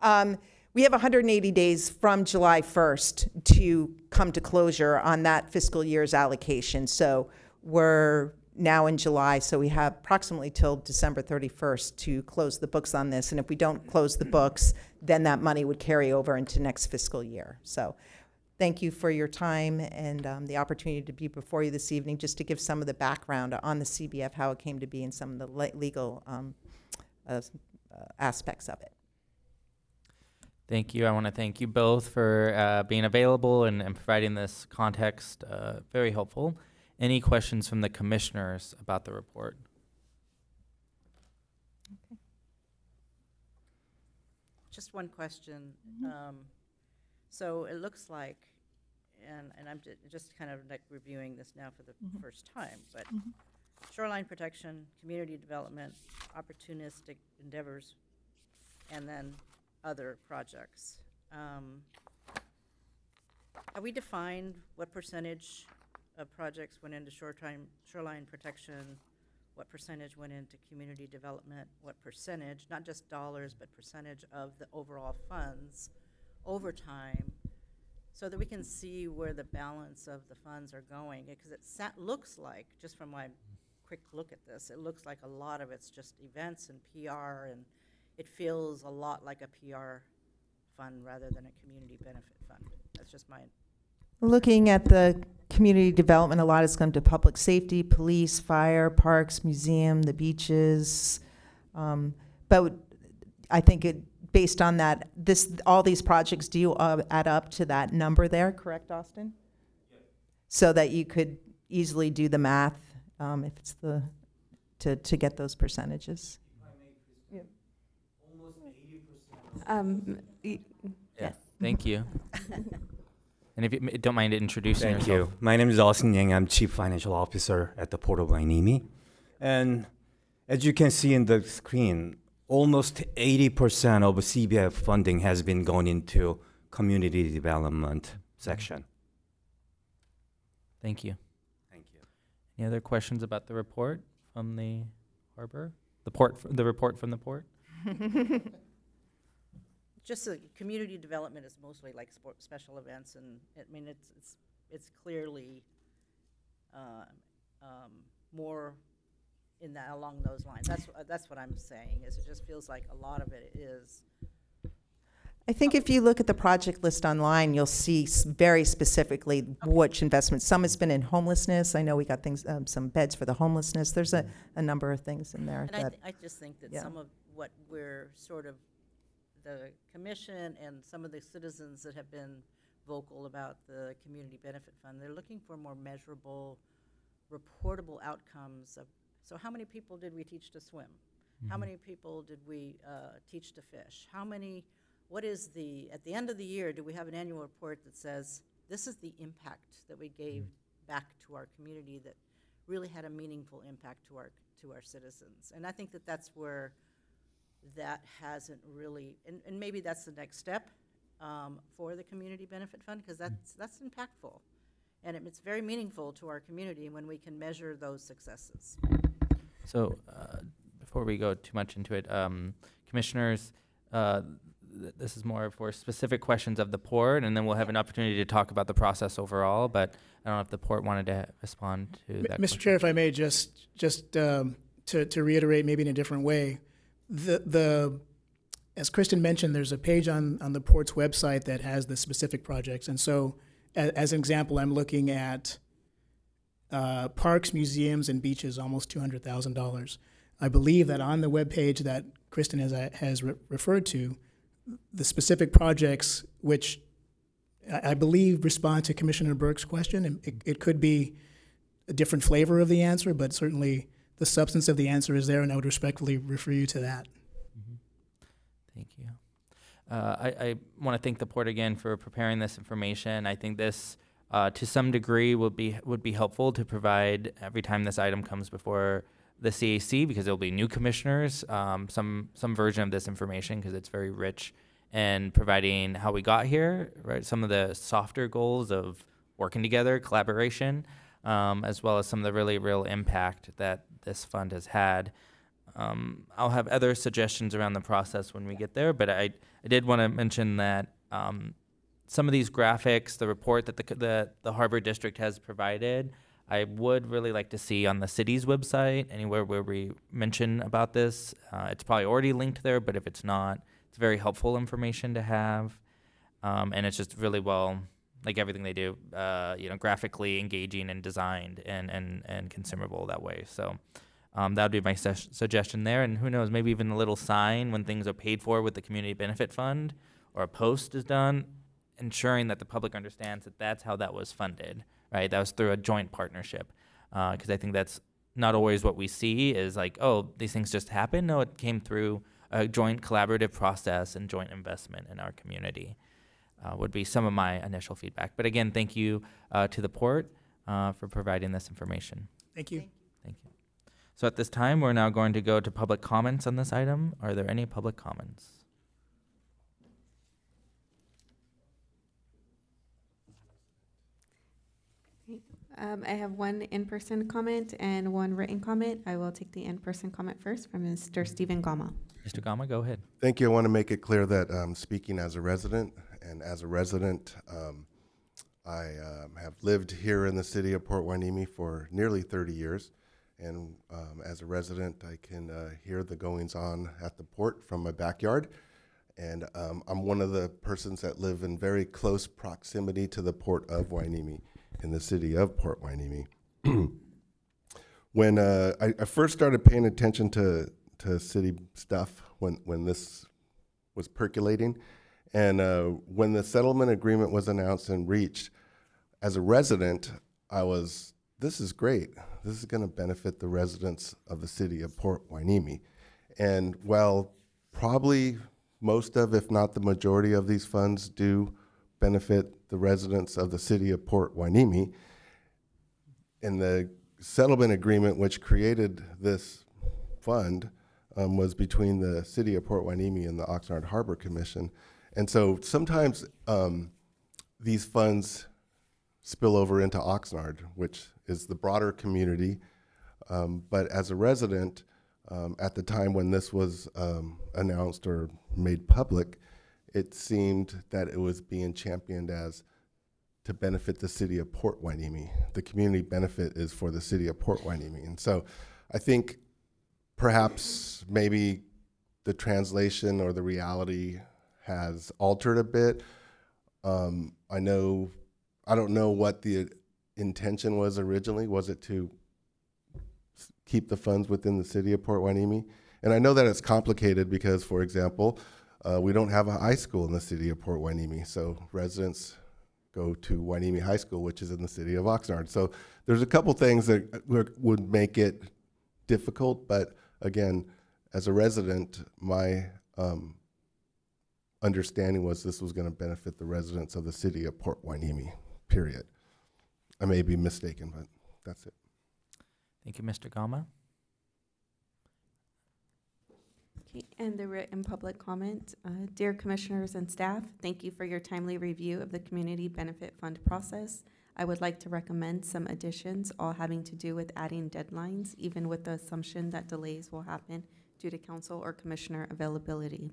Um, we have 180 days from July 1st to come to closure on that fiscal year's allocation. So we're now in July, so we have approximately till December 31st to close the books on this. And if we don't close the books, then that money would carry over into next fiscal year. So thank you for your time and um, the opportunity to be before you this evening, just to give some of the background on the CBF, how it came to be, and some of the legal um, uh, aspects of it. Thank you. I want to thank you both for uh, being available and, and providing this context. Uh, very helpful. Any questions from the commissioners about the report? Just one question. Um, So it looks like, and, and I'm ju- just kind of like reviewing this now for the first time, but shoreline protection, community development, opportunistic endeavors, and then other projects. Um, Have we defined what percentage of projects went into shoreline, shoreline protection? What percentage went into community development? What percentage, not just dollars, but percentage of the overall funds over time? So that we can see where the balance of the funds are going, because it looks like, just from my quick look at this, it looks like a lot of it's just events and PR, and it feels a lot like a PR fund rather than a community benefit fund. That's just my Looking at the community development, a lot is come to public safety, police, fire, parks, museum, the beaches. Um, But I think it, based on that, this, all these projects do uh, add up to that number there, correct, Austin? So that you could easily do the math, um, if it's the, to, to get those percentages. Um, y- Yeah. Thank you. And if you m- don't mind introducing Thank yourself. you. My name is Austin Yang. I'm Chief Financial Officer at the Port of Hueneme. And as you can see in the screen, almost 80% of CBF funding has been going into community development section. Thank you. Any other questions about the report from the harbor? The port, the report from the port? Just the community development is mostly like sport, special events, and, I mean, it's, it's, it's clearly, uh, um, more in that, along those lines. That's, that's what I'm saying, is it just feels like a lot of it is, I think if you look at the project list online, you'll see s- very specifically which investments. Some has been in homelessness. I know we got things, um, some beds for the homelessness. There's a, a number of things in there and I, that, th- I just think that yeah. some of what we're sort of, the commission and some of the citizens that have been vocal about the community benefit fund, they're looking for more measurable, reportable outcomes of, so how many people did we teach to swim? How many people did we uh, teach to fish? How many, what is the, at the end of the year, do we have an annual report that says, this is the impact that we gave back to our community that really had a meaningful impact to our, to our citizens? And I think that that's where that hasn't really, and, and maybe that's the next step um, for the Community Benefit Fund, because that's, that's impactful. And it- it's very meaningful to our community when we can measure those successes. So, uh, before we go too much into it, um, commissioners, uh, th- this is more for specific questions of the port, and then we'll have an opportunity to talk about the process overall, but I don't know if the port wanted to respond to that. Mr. question. Chair, if I may, just, just um, to, to reiterate, maybe in a different way, the, the, as Kristen mentioned, there's a page on, on the port's website that has the specific projects. And so, as, as an example, I'm looking at uh, parks, museums, and beaches, almost $200,000. I believe that on the webpage that Kristen has, uh, has re- referred to, the specific projects which I, believe respond to Commissioner Burke's question, it, it could be a different flavor of the answer, but certainly the substance of the answer is there, and I would respectfully refer you to that. Mhm. Thank you. Uh, I, I want to thank the port again for preparing this information. I think this, uh, to some degree, would be would be helpful to provide every time this item comes before the CAC because there'll be new commissioners. Um, some some version of this information because it's very rich and providing how we got here. Right, some of the softer goals of working together, collaboration, um, as well as some of the really real impact that this fund has had. Um, I'll have other suggestions around the process when we get there, but I, I did want to mention that um, some of these graphics, the report that the, the, the Harbor District has provided, I would really like to see on the city's website, anywhere where we mention about this. Uh, it's probably already linked there, but if it's not, it's very helpful information to have. Um, and it's just really well, like everything they do, uh, you know, graphically engaging and designed and, and, and consumable that way. So um, that would be my suggestion there. And who knows, maybe even a little sign when things are paid for with the community benefit fund or a post is done, ensuring that the public understands that that's how that was funded, right? That was through a joint partnership. Because I think that's not always what we see is like, oh, these things just happen. No, it came through a joint collaborative process and joint investment in our community. Uh, would be some of my initial feedback. But again, thank you uh, to the port uh, for providing this information. Thank you. Thank you. So at this time, we're now going to go to public comments on this item. Are there any public comments? Um, I have one in-person comment and one written comment. I will take the in-person comment first from Mr. Stephen Gama. Mr. Gama, go ahead. Thank you. I want to make it clear that um, speaking as a resident, and as a resident, um, I um, have lived here in the city of Port Hueneme for nearly 30 years. And um, as a resident, I can uh, hear the goings on at the port from my backyard. And um, I'm one of the persons that live in very close proximity to the port of Hueneme in the city of Port Hueneme. when uh, I, I first started paying attention to, to city stuff, when, when this was percolating, and uh, when the settlement agreement was announced and reached, as a resident, I was, this is great. This is going to benefit the residents of the city of Port Hueneme. And while probably most of, if not the majority of these funds do benefit the residents of the city of Port Hueneme. And the settlement agreement which created this fund um, was between the city of Port Hueneme and the Oxnard Harbor Commission. And so sometimes um, these funds spill over into Oxnard, which is the broader community. Um, but as a resident, um, at the time when this was um, announced or made public, it seemed that it was being championed as to benefit the city of Port Hueneme. The community benefit is for the city of Port Hueneme. And so I think perhaps maybe the translation or the reality has altered a bit. Um, I know, I don't know what the intention was originally. Was it to keep the funds within the city of Port Hueneme? And I know that it's complicated because, for example, uh, we don't have a high school in the city of Port Hueneme, so residents go to Hueneme High School, which is in the city of Oxnard. So there's a couple things that would make it difficult, but again, as a resident, my um, understanding was this was going to benefit the residents of the city of Port Hueneme, period. I may be mistaken, but that's it. Thank you, Mr. Gama. And the written public comment. Uh, Dear Commissioners and staff, thank you for your timely review of the Community Benefit Fund process. I would like to recommend some additions, all having to do with adding deadlines, even with the assumption that delays will happen due to council or commissioner availability.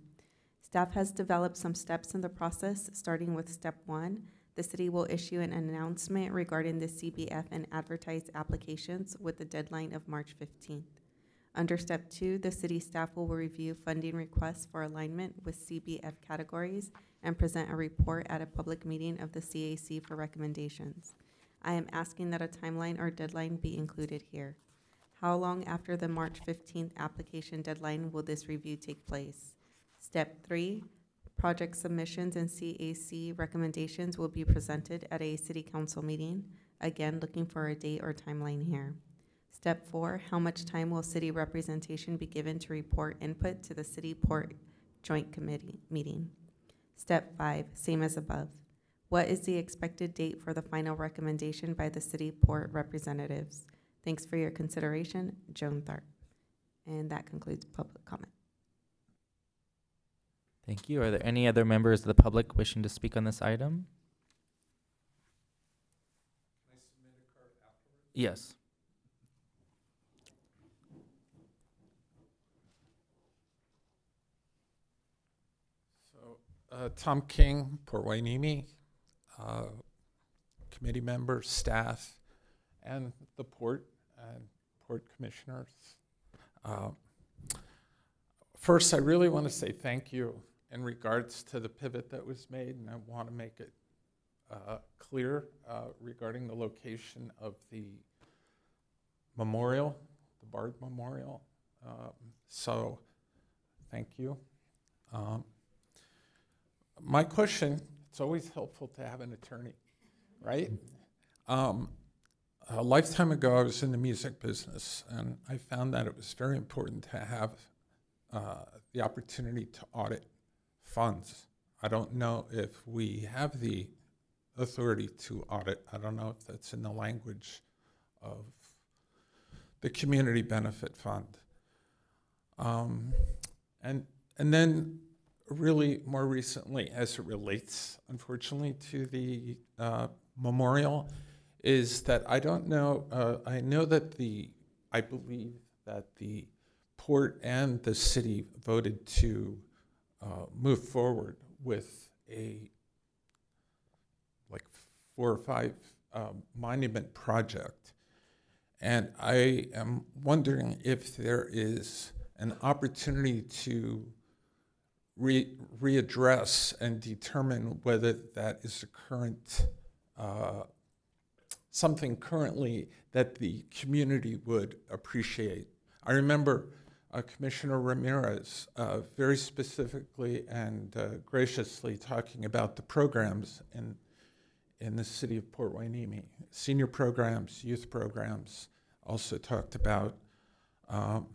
Staff has developed some steps in the process, starting with step one. The city will issue an announcement regarding the CBF and advertise applications with the deadline of March fifteenth. Under step two, the city staff will review funding requests for alignment with CBF categories and present a report at a public meeting of the CAC for recommendations. I am asking that a timeline or deadline be included here. How long after the March fifteenth application deadline will this review take place? Step three, project submissions and CAC recommendations will be presented at a city council meeting. Again, looking for a date or timeline here. Step four, how much time will city representation be given to report input to the city port joint committee meeting? Step five, same as above. What is the expected date for the final recommendation by the city port representatives? Thanks for your consideration, Joan Tharp. And that concludes public comment. Thank you. Are there any other members of the public wishing to speak on this item? Yes. So, uh, Tom King, Port Hueneme, uh, committee members, staff, and the port and port commissioners. Uh, First, I really want to say thank you in regards to the pivot that was made, and I want to make it uh, clear uh, regarding the location of the memorial, the Bard Memorial. Um, So, thank you. Um, my question, it's always helpful to have an attorney, right? Um, a lifetime ago, I was in the music business, and I found that it was very important to have uh, the opportunity to audit funds. I don't know if we have the authority to audit. I don't know if that's in the language of the Community Benefit Fund. Um, and, and then really more recently, as it relates, unfortunately, to the uh, memorial, is that I don't know, uh, I know that the, I believe that the port and the city voted to uh, move forward with a like four or five um, monument project. And I am wondering if there is an opportunity to re- readdress and determine whether that is a current, uh, something currently that the community would appreciate. I remember uh, Commissioner Ramirez uh, very specifically and uh, graciously talking about the programs in, in the city of Port Hueneme, senior programs, youth programs, also talked about um,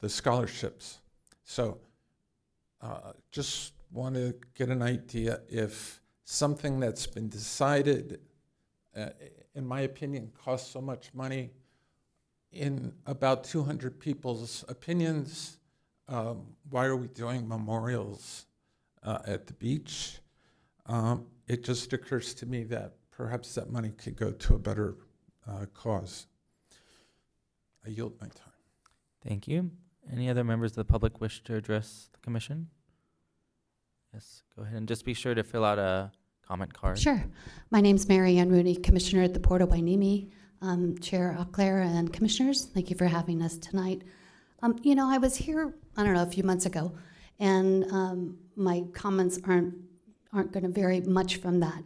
the scholarships. So uh, just want to get an idea if something that's been decided, uh, in my opinion, costs so much money in about 200 people's opinions. Um, why are we doing memorials uh, at the beach? Um, it just occurs to me that perhaps that money could go to a better uh, cause. I yield my time. Thank you. Any other members of the public wish to address the commission? Yes, go ahead and just be sure to fill out a comment card. Sure. My name's Mary Ann Rooney, Commissioner at the Port of Hueneme. Um, Chair Auclair and Commissioners, thank you for having us tonight. Um, you know, I was here, I don't know, a few months ago, and um, my comments aren't aren't going to vary much from that.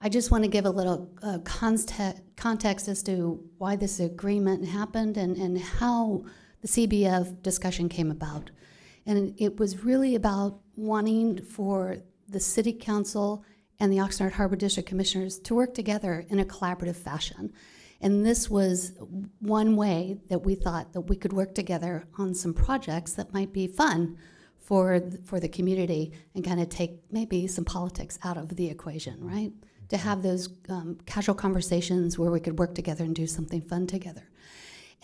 I just want to give a little uh, context, context as to why this agreement happened and, and how the CBF discussion came about. And it was really about wanting for the City Council and the Oxnard Harbor District Commissioners to work together in a collaborative fashion. And this was one way that we thought that we could work together on some projects that might be fun for, for the community and kind of take maybe some politics out of the equation, right? To have those um, casual conversations where we could work together and do something fun together.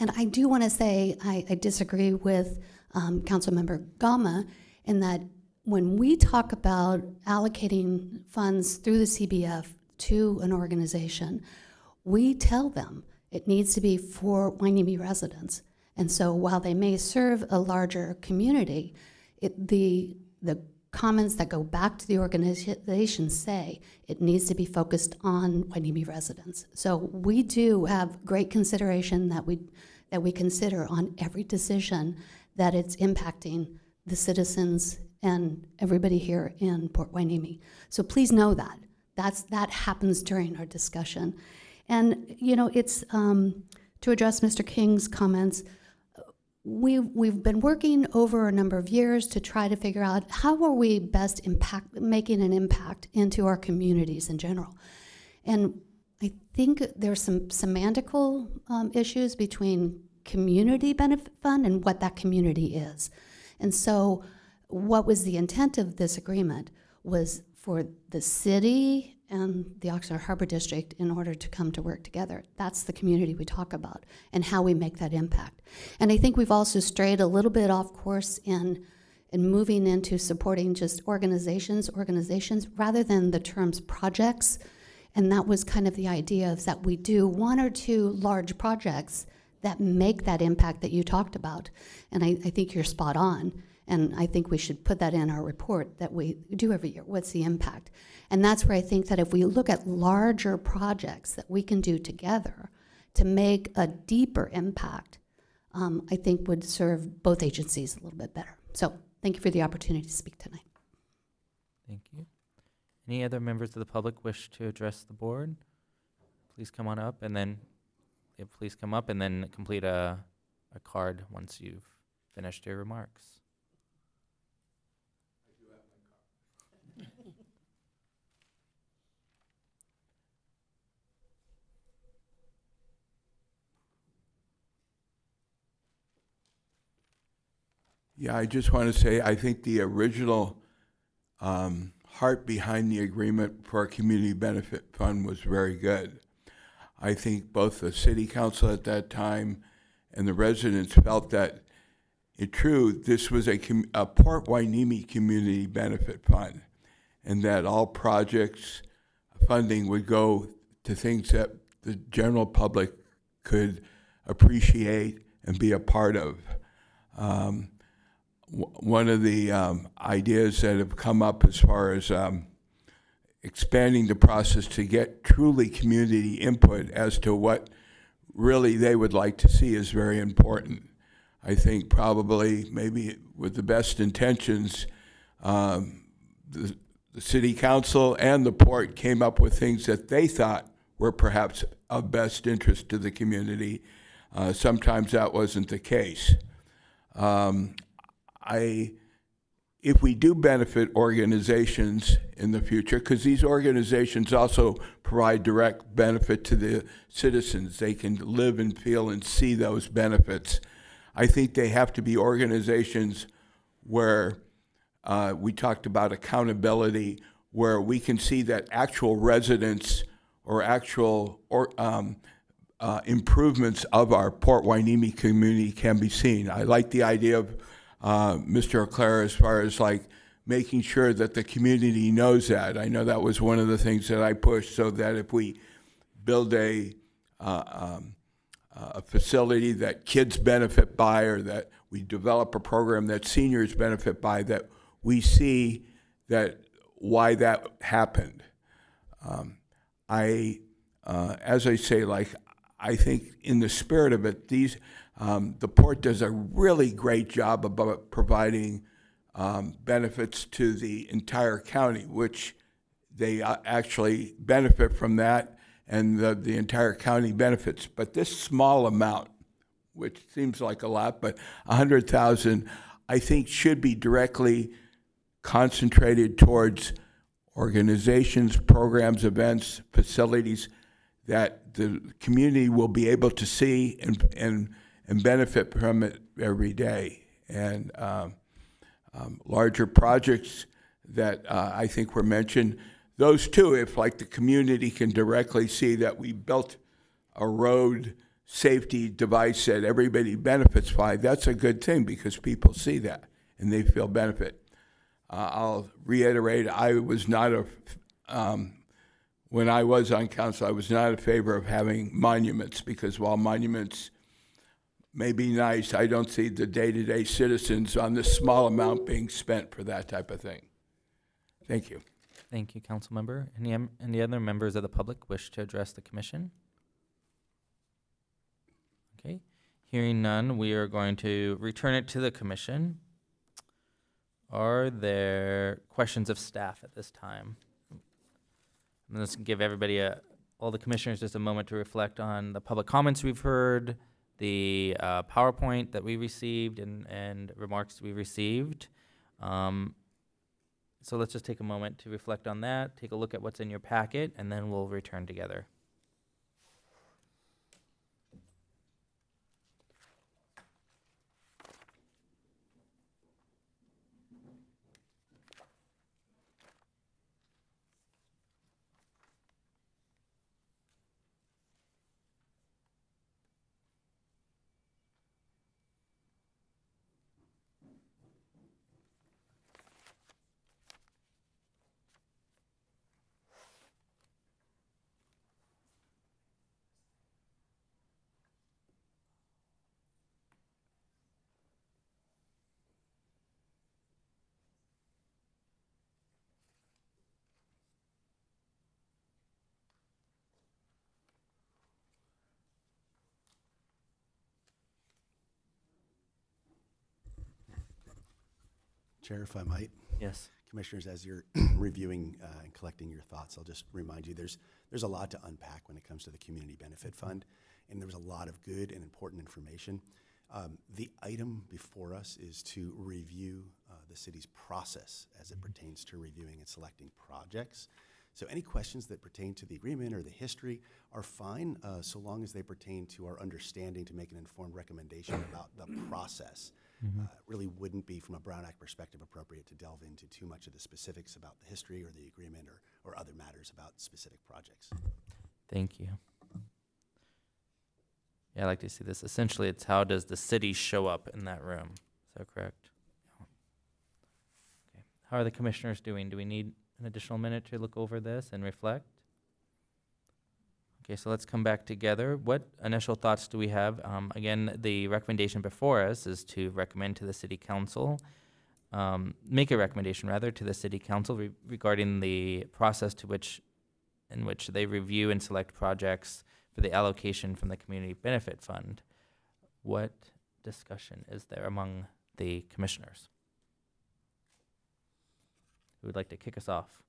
And I do want to say I, I disagree with um, Councilmember Gama in that when we talk about allocating funds through the CBF to an organization, we tell them it needs to be for Hueneme residents. And so while they may serve a larger community, it, the, the comments that go back to the organization say it needs to be focused on Hueneme residents. So we do have great consideration that we, that we consider on every decision that it's impacting the citizens and everybody here in Port Hueneme. So please know that. That's, that happens during our discussion. And, you know, it's, um, to address Mr. King's comments, we've, we've been working over a number of years to try to figure out how are we best impact, making an impact into our communities in general. And think there's some semantical um, issues between community benefit fund and what that community is. And so, what was the intent of this agreement was for the city and the Oxnard Harbor District in order to come to work together. That's the community we talk about and how we make that impact. And I think we've also strayed a little bit off course in in moving into supporting just organizations, organizations rather than the terms projects. And that was kind of the idea is that we do one or two large projects that make that impact that you talked about. And I, I think you're spot on. And I think we should put that in our report that we do every year. What's the impact? And that's where I think that if we look at larger projects that we can do together to make a deeper impact, um, I think would serve both agencies a little bit better. So thank you for the opportunity to speak tonight. Thank you. Any other members of the public wish to address the board? Please come on up and then, yeah, please come up and then complete a, a card once you've finished your remarks. Yeah, I just want to say, I think the original um, heart behind the agreement for our community benefit fund was very good. I think both the city council at that time and the residents felt that, truth, this was a, com- a Port Hueneme community benefit fund, and that all projects funding would go to things that the general public could appreciate and be a part of. Um, one of the um, ideas that have come up as far as um, expanding the process to get truly community input as to what really they would like to see is very important. I think probably, maybe with the best intentions, um, the, the city council and the port came up with things that they thought were perhaps of best interest to the community. Uh, sometimes that wasn't the case. Um, I, if we do benefit organizations in the future, because these organizations also provide direct benefit to the citizens, they can live and feel and see those benefits. I think they have to be organizations where uh, we talked about accountability, where we can see that actual residents or actual or um, uh, improvements of our Port Hueneme community can be seen. I like the idea of uh, Mr. O'Clair as far as like making sure that the community knows that. I know that was one of the things that I pushed so that if we build a uh, um, a facility that kids benefit by or that we develop a program that seniors benefit by that we see that why that happened. Um, I, uh, as I say, like I think in the spirit of it, these um, the port does a really great job about providing um, benefits to the entire county, which they uh, actually benefit from that, and the, the entire county benefits. But this small amount, which seems like a lot, but a hundred thousand, I think should be directly concentrated towards organizations, programs, events, facilities that the community will be able to see and, and, and benefit from it every day. And um, um, larger projects that uh, I think were mentioned, those too, if like the community can directly see that we built a road safety device that everybody benefits by, that's a good thing because people see that and they feel benefit. Uh, I'll reiterate, I was not a, um, when I was on council, I was not in favor of having monuments because while monuments may be nice, I don't see the day-to-day citizens on this small amount being spent for that type of thing. Thank you. Thank you, council member. Any, any other members of the public wish to address the commission? Okay, hearing none, we are going to return it to the commission. Are there questions of staff at this time? Let's give everybody a, all the commissioners just a moment to reflect on the public comments we've heard, the uh, PowerPoint that we received and, and remarks we received. Um, so let's just take a moment to reflect on that, take a look at what's in your packet, and then we'll return together. Chair, if I might. Yes. Commissioners, as you're reviewing uh, and collecting your thoughts, I'll just remind you, there's, there's a lot to unpack when it comes to the Community Benefit Fund, and there was a lot of good and important information. Um, The item before us is to review uh, the city's process as it pertains to reviewing and selecting projects. So any questions that pertain to the agreement or the history are fine, uh, so long as they pertain to our understanding to make an informed recommendation about the process. Uh, Really wouldn't be, from a Brown Act perspective, appropriate to delve into too much of the specifics about the history or the agreement or, or other matters about specific projects. Thank you. Yeah, I like to see this. Essentially, it's how does the city show up in that room? Is that correct? Okay. How are the commissioners doing? Do we need an additional minute to look over this and reflect? Okay, so let's come back together. What initial thoughts do we have? Um, again, the recommendation before us is to recommend to the city council, um, make a recommendation rather to the city council re- regarding the process to which, in which they review and select projects for the allocation from the community benefit fund. What discussion is there among the commissioners? Who would like to kick us off?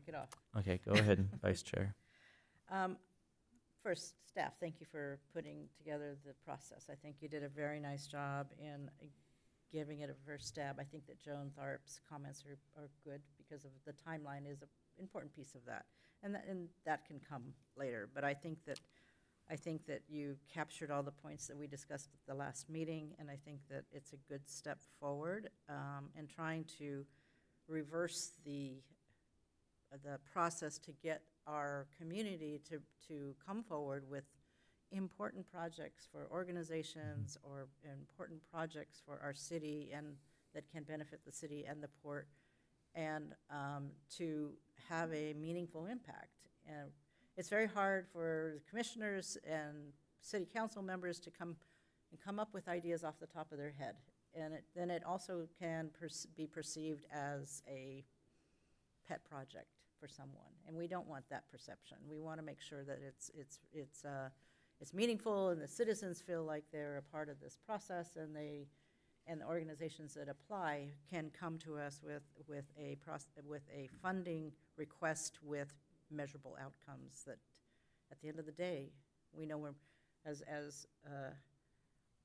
Kick it off. Okay, go ahead, Vice Chair. Um, First, staff, thank you for putting together the process. I think you did a very nice job in giving it a first stab. I think that Joan Tharp's comments are, are good because of the timeline is an important piece of that. And that, and that can come later. But I think that I think that you captured all the points that we discussed at the last meeting, and I think that it's a good step forward um, in trying to reverse the, the process to get our community to, to come forward with important projects for organizations or important projects for our city and that can benefit the city and the port, and um, to have a meaningful impact. And it's very hard for commissioners and city council members to come and come up with ideas off the top of their head. And it, then it also can be perceived as a pet project for someone, and we don't want that perception. We want to make sure that it's, it's, it's, uh, it's meaningful and the citizens feel like they're a part of this process and they, and the organizations that apply can come to us with, with a with a funding request with measurable outcomes that, at the end of the day, we know we're, as, as, uh,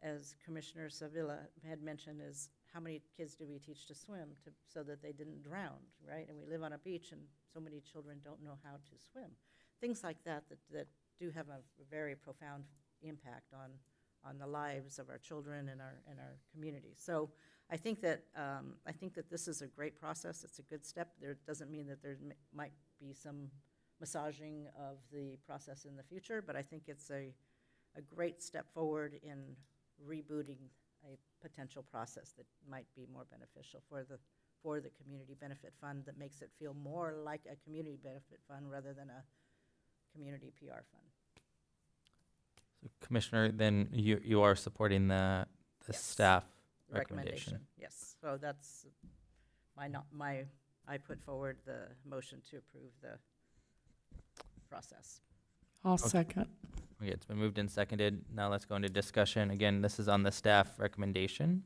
as Commissioner Sevilla had mentioned, is how many kids do we teach to swim to, so that they didn't drown, right? And we live on a beach and so many children don't know how to swim. Things like that that, that do have a very profound impact on, on the lives of our children and our, and our communities. So I think that, um, I think that this is a great process. It's a good step. There doesn't mean that there might be some massaging of the process in the future, but I think it's a, a great step forward in rebooting potential process that might be more beneficial for the, for the community benefit fund that makes it feel more like a community benefit fund rather than a community PR fund. So Commissioner, then you, you are supporting the, the Yes. staff recommendation? Yes, so that's my, not, my, I put forward the motion to approve the process. I'll Okay. second. Okay, it's been moved and seconded. Now let's go into discussion. Again, this is on the staff recommendation.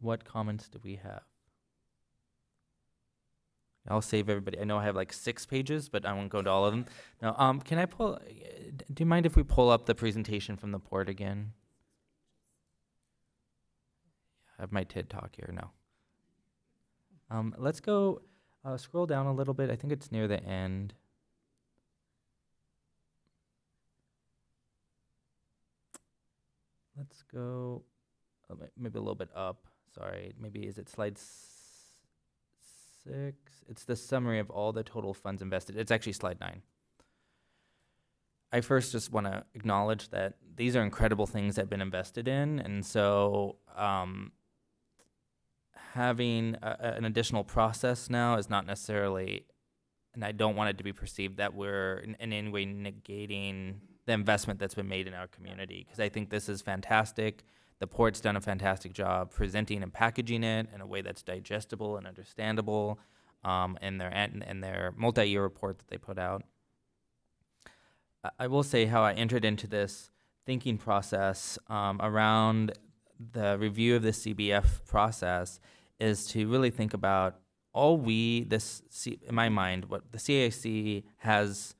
What comments do we have? I'll save everybody. I know I have like six pages, but I won't go into all of them. Now, um, can I pull, do you mind if we pull up the presentation from the port again? I have my TED talk here now. Um, let's go, uh, scroll down a little bit. I think it's near the end. Let's go uh, maybe a little bit up. Sorry, maybe is it slide six? It's the summary of all the total funds invested. It's actually slide nine. I first just want to acknowledge that these are incredible things that have been invested in, and so um, having a, an additional process now is not necessarily, and I don't want it to be perceived that we're in, in any way negating the investment that's been made in our community because I think this is fantastic. The port's done a fantastic job presenting and packaging it in a way that's digestible and understandable um, in their in, their multi-year report that they put out. I- I will say how I entered into this thinking process um, around the review of the CBF process is to really think about all we this in my mind what the CAC has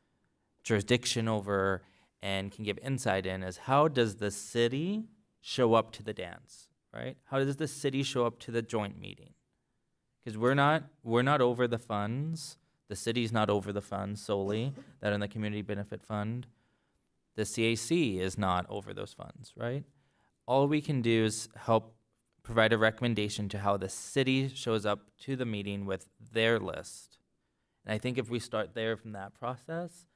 jurisdiction over and can give insight in is how does the city show up to the dance, right? How does the city show up to the joint meeting? Because we're not we're not over the funds. The city's not over the funds solely that are in the community benefit fund. The CAC is not over those funds, right? All we can do is help provide a recommendation to how the city shows up to the meeting with their list. And I think if we start there from that process,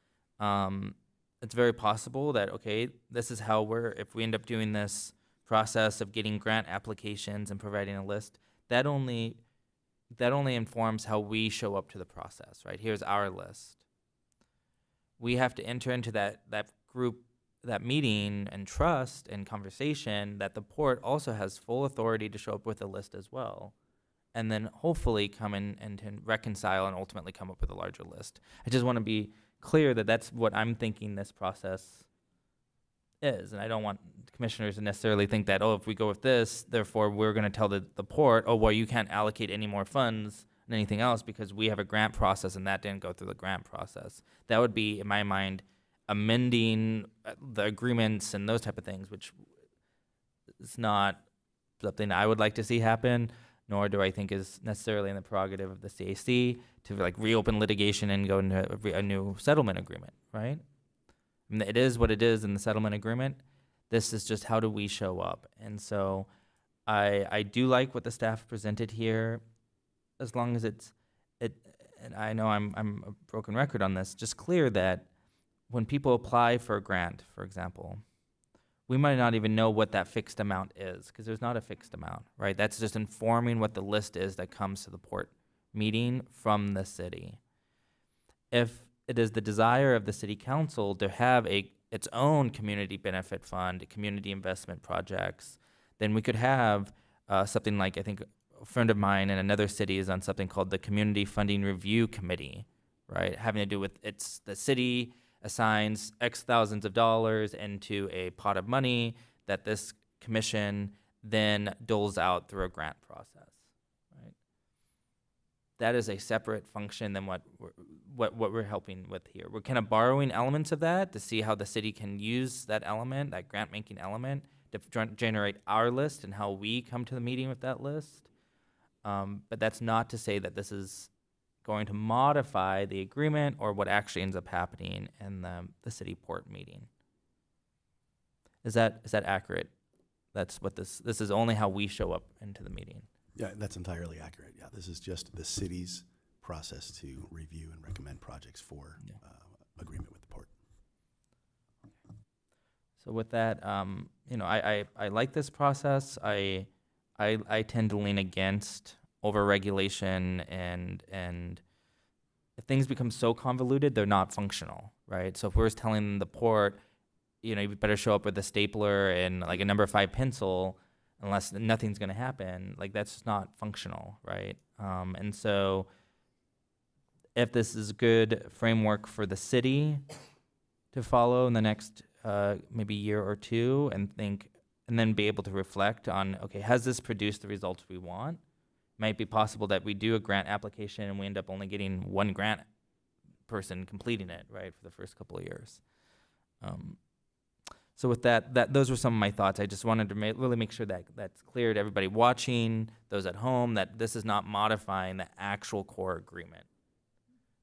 um, it's very possible that okay, this is how we're if we end up doing this process of getting grant applications and providing a list, that only that only informs how we show up to the process, right? Here's our list. We have to enter into that that group that meeting and trust and conversation that the port also has full authority to show up with a list as well. And then hopefully come in and to reconcile and ultimately come up with a larger list. I just want to be clear that that's what I'm thinking this process is. And I don't want commissioners to necessarily think that, oh, if we go with this, therefore we're going to tell the, the port, oh, well, you can't allocate any more funds than anything else because we have a grant process and that didn't go through the grant process. That would be, in my mind, amending uh, the agreements and those type of things, which is not something I would like to see happen, nor do I think is necessarily in the prerogative of the CAC to like reopen litigation and go into a, re- a new settlement agreement, right? And it is what it is in the settlement agreement. This is just how do we show up? And so I I do like what the staff presented here, as long as it's it. And I know I'm I'm a broken record on this. Just clear that when people apply for a grant, for example, we might not even know what that fixed amount is because there's not a fixed amount, right? That's just informing what the list is that comes to the port meeting from the city. If it is the desire of the city council to have a its own community benefit fund, community investment projects, then we could have uh, something like I think a friend of mine in another city is on something called the Community Funding Review Committee, right? Having to do with it's the city assigns X thousands of dollars into a pot of money that this commission then doles out through a grant process, right? That is a separate function than what we're, what what we're helping with here. We're kind of borrowing elements of that to see how the city can use that element, that grant making element, to gen- generate our list and how we come to the meeting with that list. Um, but that's not to say that this is going to modify the agreement or what actually ends up happening in the, the city port meeting. Is that is that accurate? That's what this this is only how we show up into the meeting. Yeah, that's entirely accurate. Yeah, this is just the city's process to review and recommend projects for Yeah. uh, agreement with the port. So with that, um, you know, I, I, I like this process. I, I, I tend to lean against overregulation and and things become so convoluted, they're not functional, right? So if we're telling the port, you know, you better show up with a stapler and like a number five pencil, unless nothing's going to happen, like that's just not functional, right? Um, and so if this is a good framework for the city to follow in the next uh, maybe year or two and think and then be able to reflect on okay has this produced the results we want might be possible that we do a grant application and we end up only getting one grant person completing it right for the first couple of years um, so with that that those were some of my thoughts i just wanted to ma- really make sure that that's clear to everybody watching those at home that this is not modifying the actual core agreement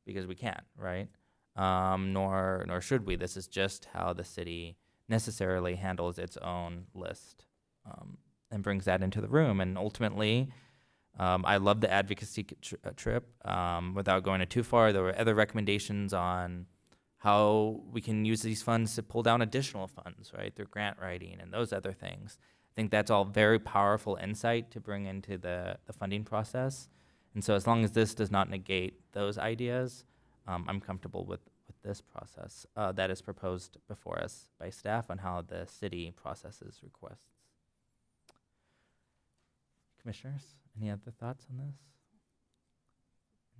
because we can't right um, nor nor should we. This is just how the city necessarily handles its own list um, and brings that into the room. And ultimately, um, I love the advocacy uh, trip. Um, without going too far, there were other recommendations on how we can use these funds to pull down additional funds, right, through grant writing and those other things. I think that's all very powerful insight to bring into the, the funding process. And so, as long as this does not negate those ideas, um, I'm comfortable with, with this process uh, that is proposed before us by staff on how the city processes requests. Commissioners, any other thoughts on this?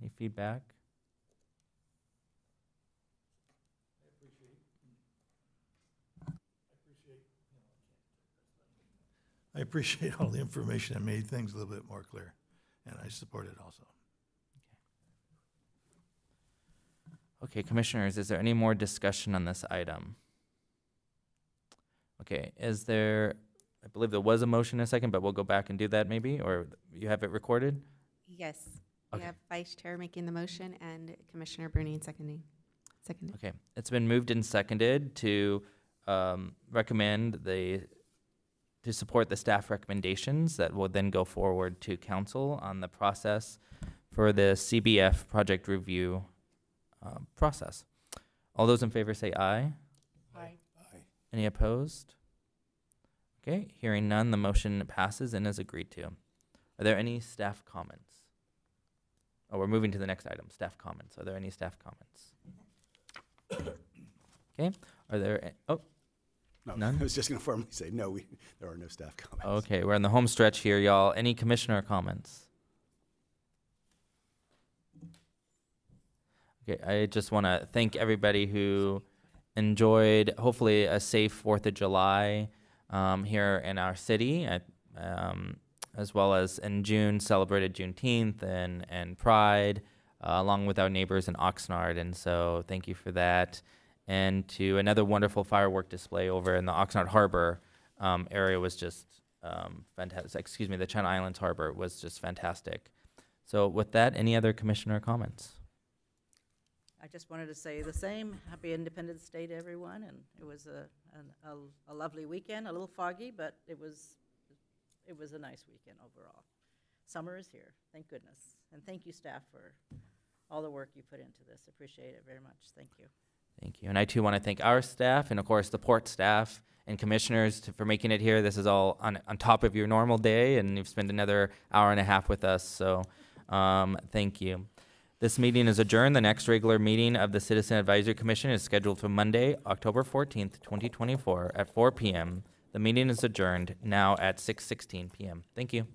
Any feedback? I appreciate all the information that made things a little bit more clear, and I support it also. Okay, commissioners, is there any more discussion on this item? Okay, is there, I believe there was a motion in a second, but we'll go back and do that maybe, or you have it recorded? Yes, we Okay. have Vice Chair making the motion and Commissioner Bruni seconding. Seconded. Okay, it's been moved and seconded to um, recommend the, to support the staff recommendations that will then go forward to council on the process for the CBF project review uh, process. All those in favor say aye. Aye. Any opposed? Okay, hearing none, the motion passes and is agreed to. Are there any staff comments? Oh, we're moving to the next item, staff comments. Are there any staff comments? Okay, are there, oh, No, None? I was just going to formally say, no, we, there are no staff comments. okay, we're in the home stretch here, y'all. Any commissioner comments? Okay, I just want to thank everybody who enjoyed hopefully a safe Fourth of July um, here in our city, I, um, as well as in June celebrated Juneteenth and and Pride, uh, along with our neighbors in Oxnard. And so thank you for that, and to another wonderful firework display over in the Oxnard Harbor um, area was just um, fantastic. Excuse me, the Channel Islands Harbor was just fantastic. So with that, any other commissioner comments? I just wanted to say the same. Happy Independence Day to everyone, and it was a, a, a lovely weekend, a little foggy, but it was, it was a nice weekend overall. Summer is here, thank goodness. And thank you, staff, for all the work you put into this. Appreciate it very much. Thank you. Thank you. And I too want to thank our staff and, of course, the port staff and commissioners to, for making it here. This is all on, on top of your normal day, and you've spent another hour and a half with us. So, um, thank you. This meeting is adjourned. The next regular meeting of the Citizen Advisory Commission is scheduled for Monday, October 14th, 2024 at 4 p.m. The meeting is adjourned now at 6:16 p.m. Thank you.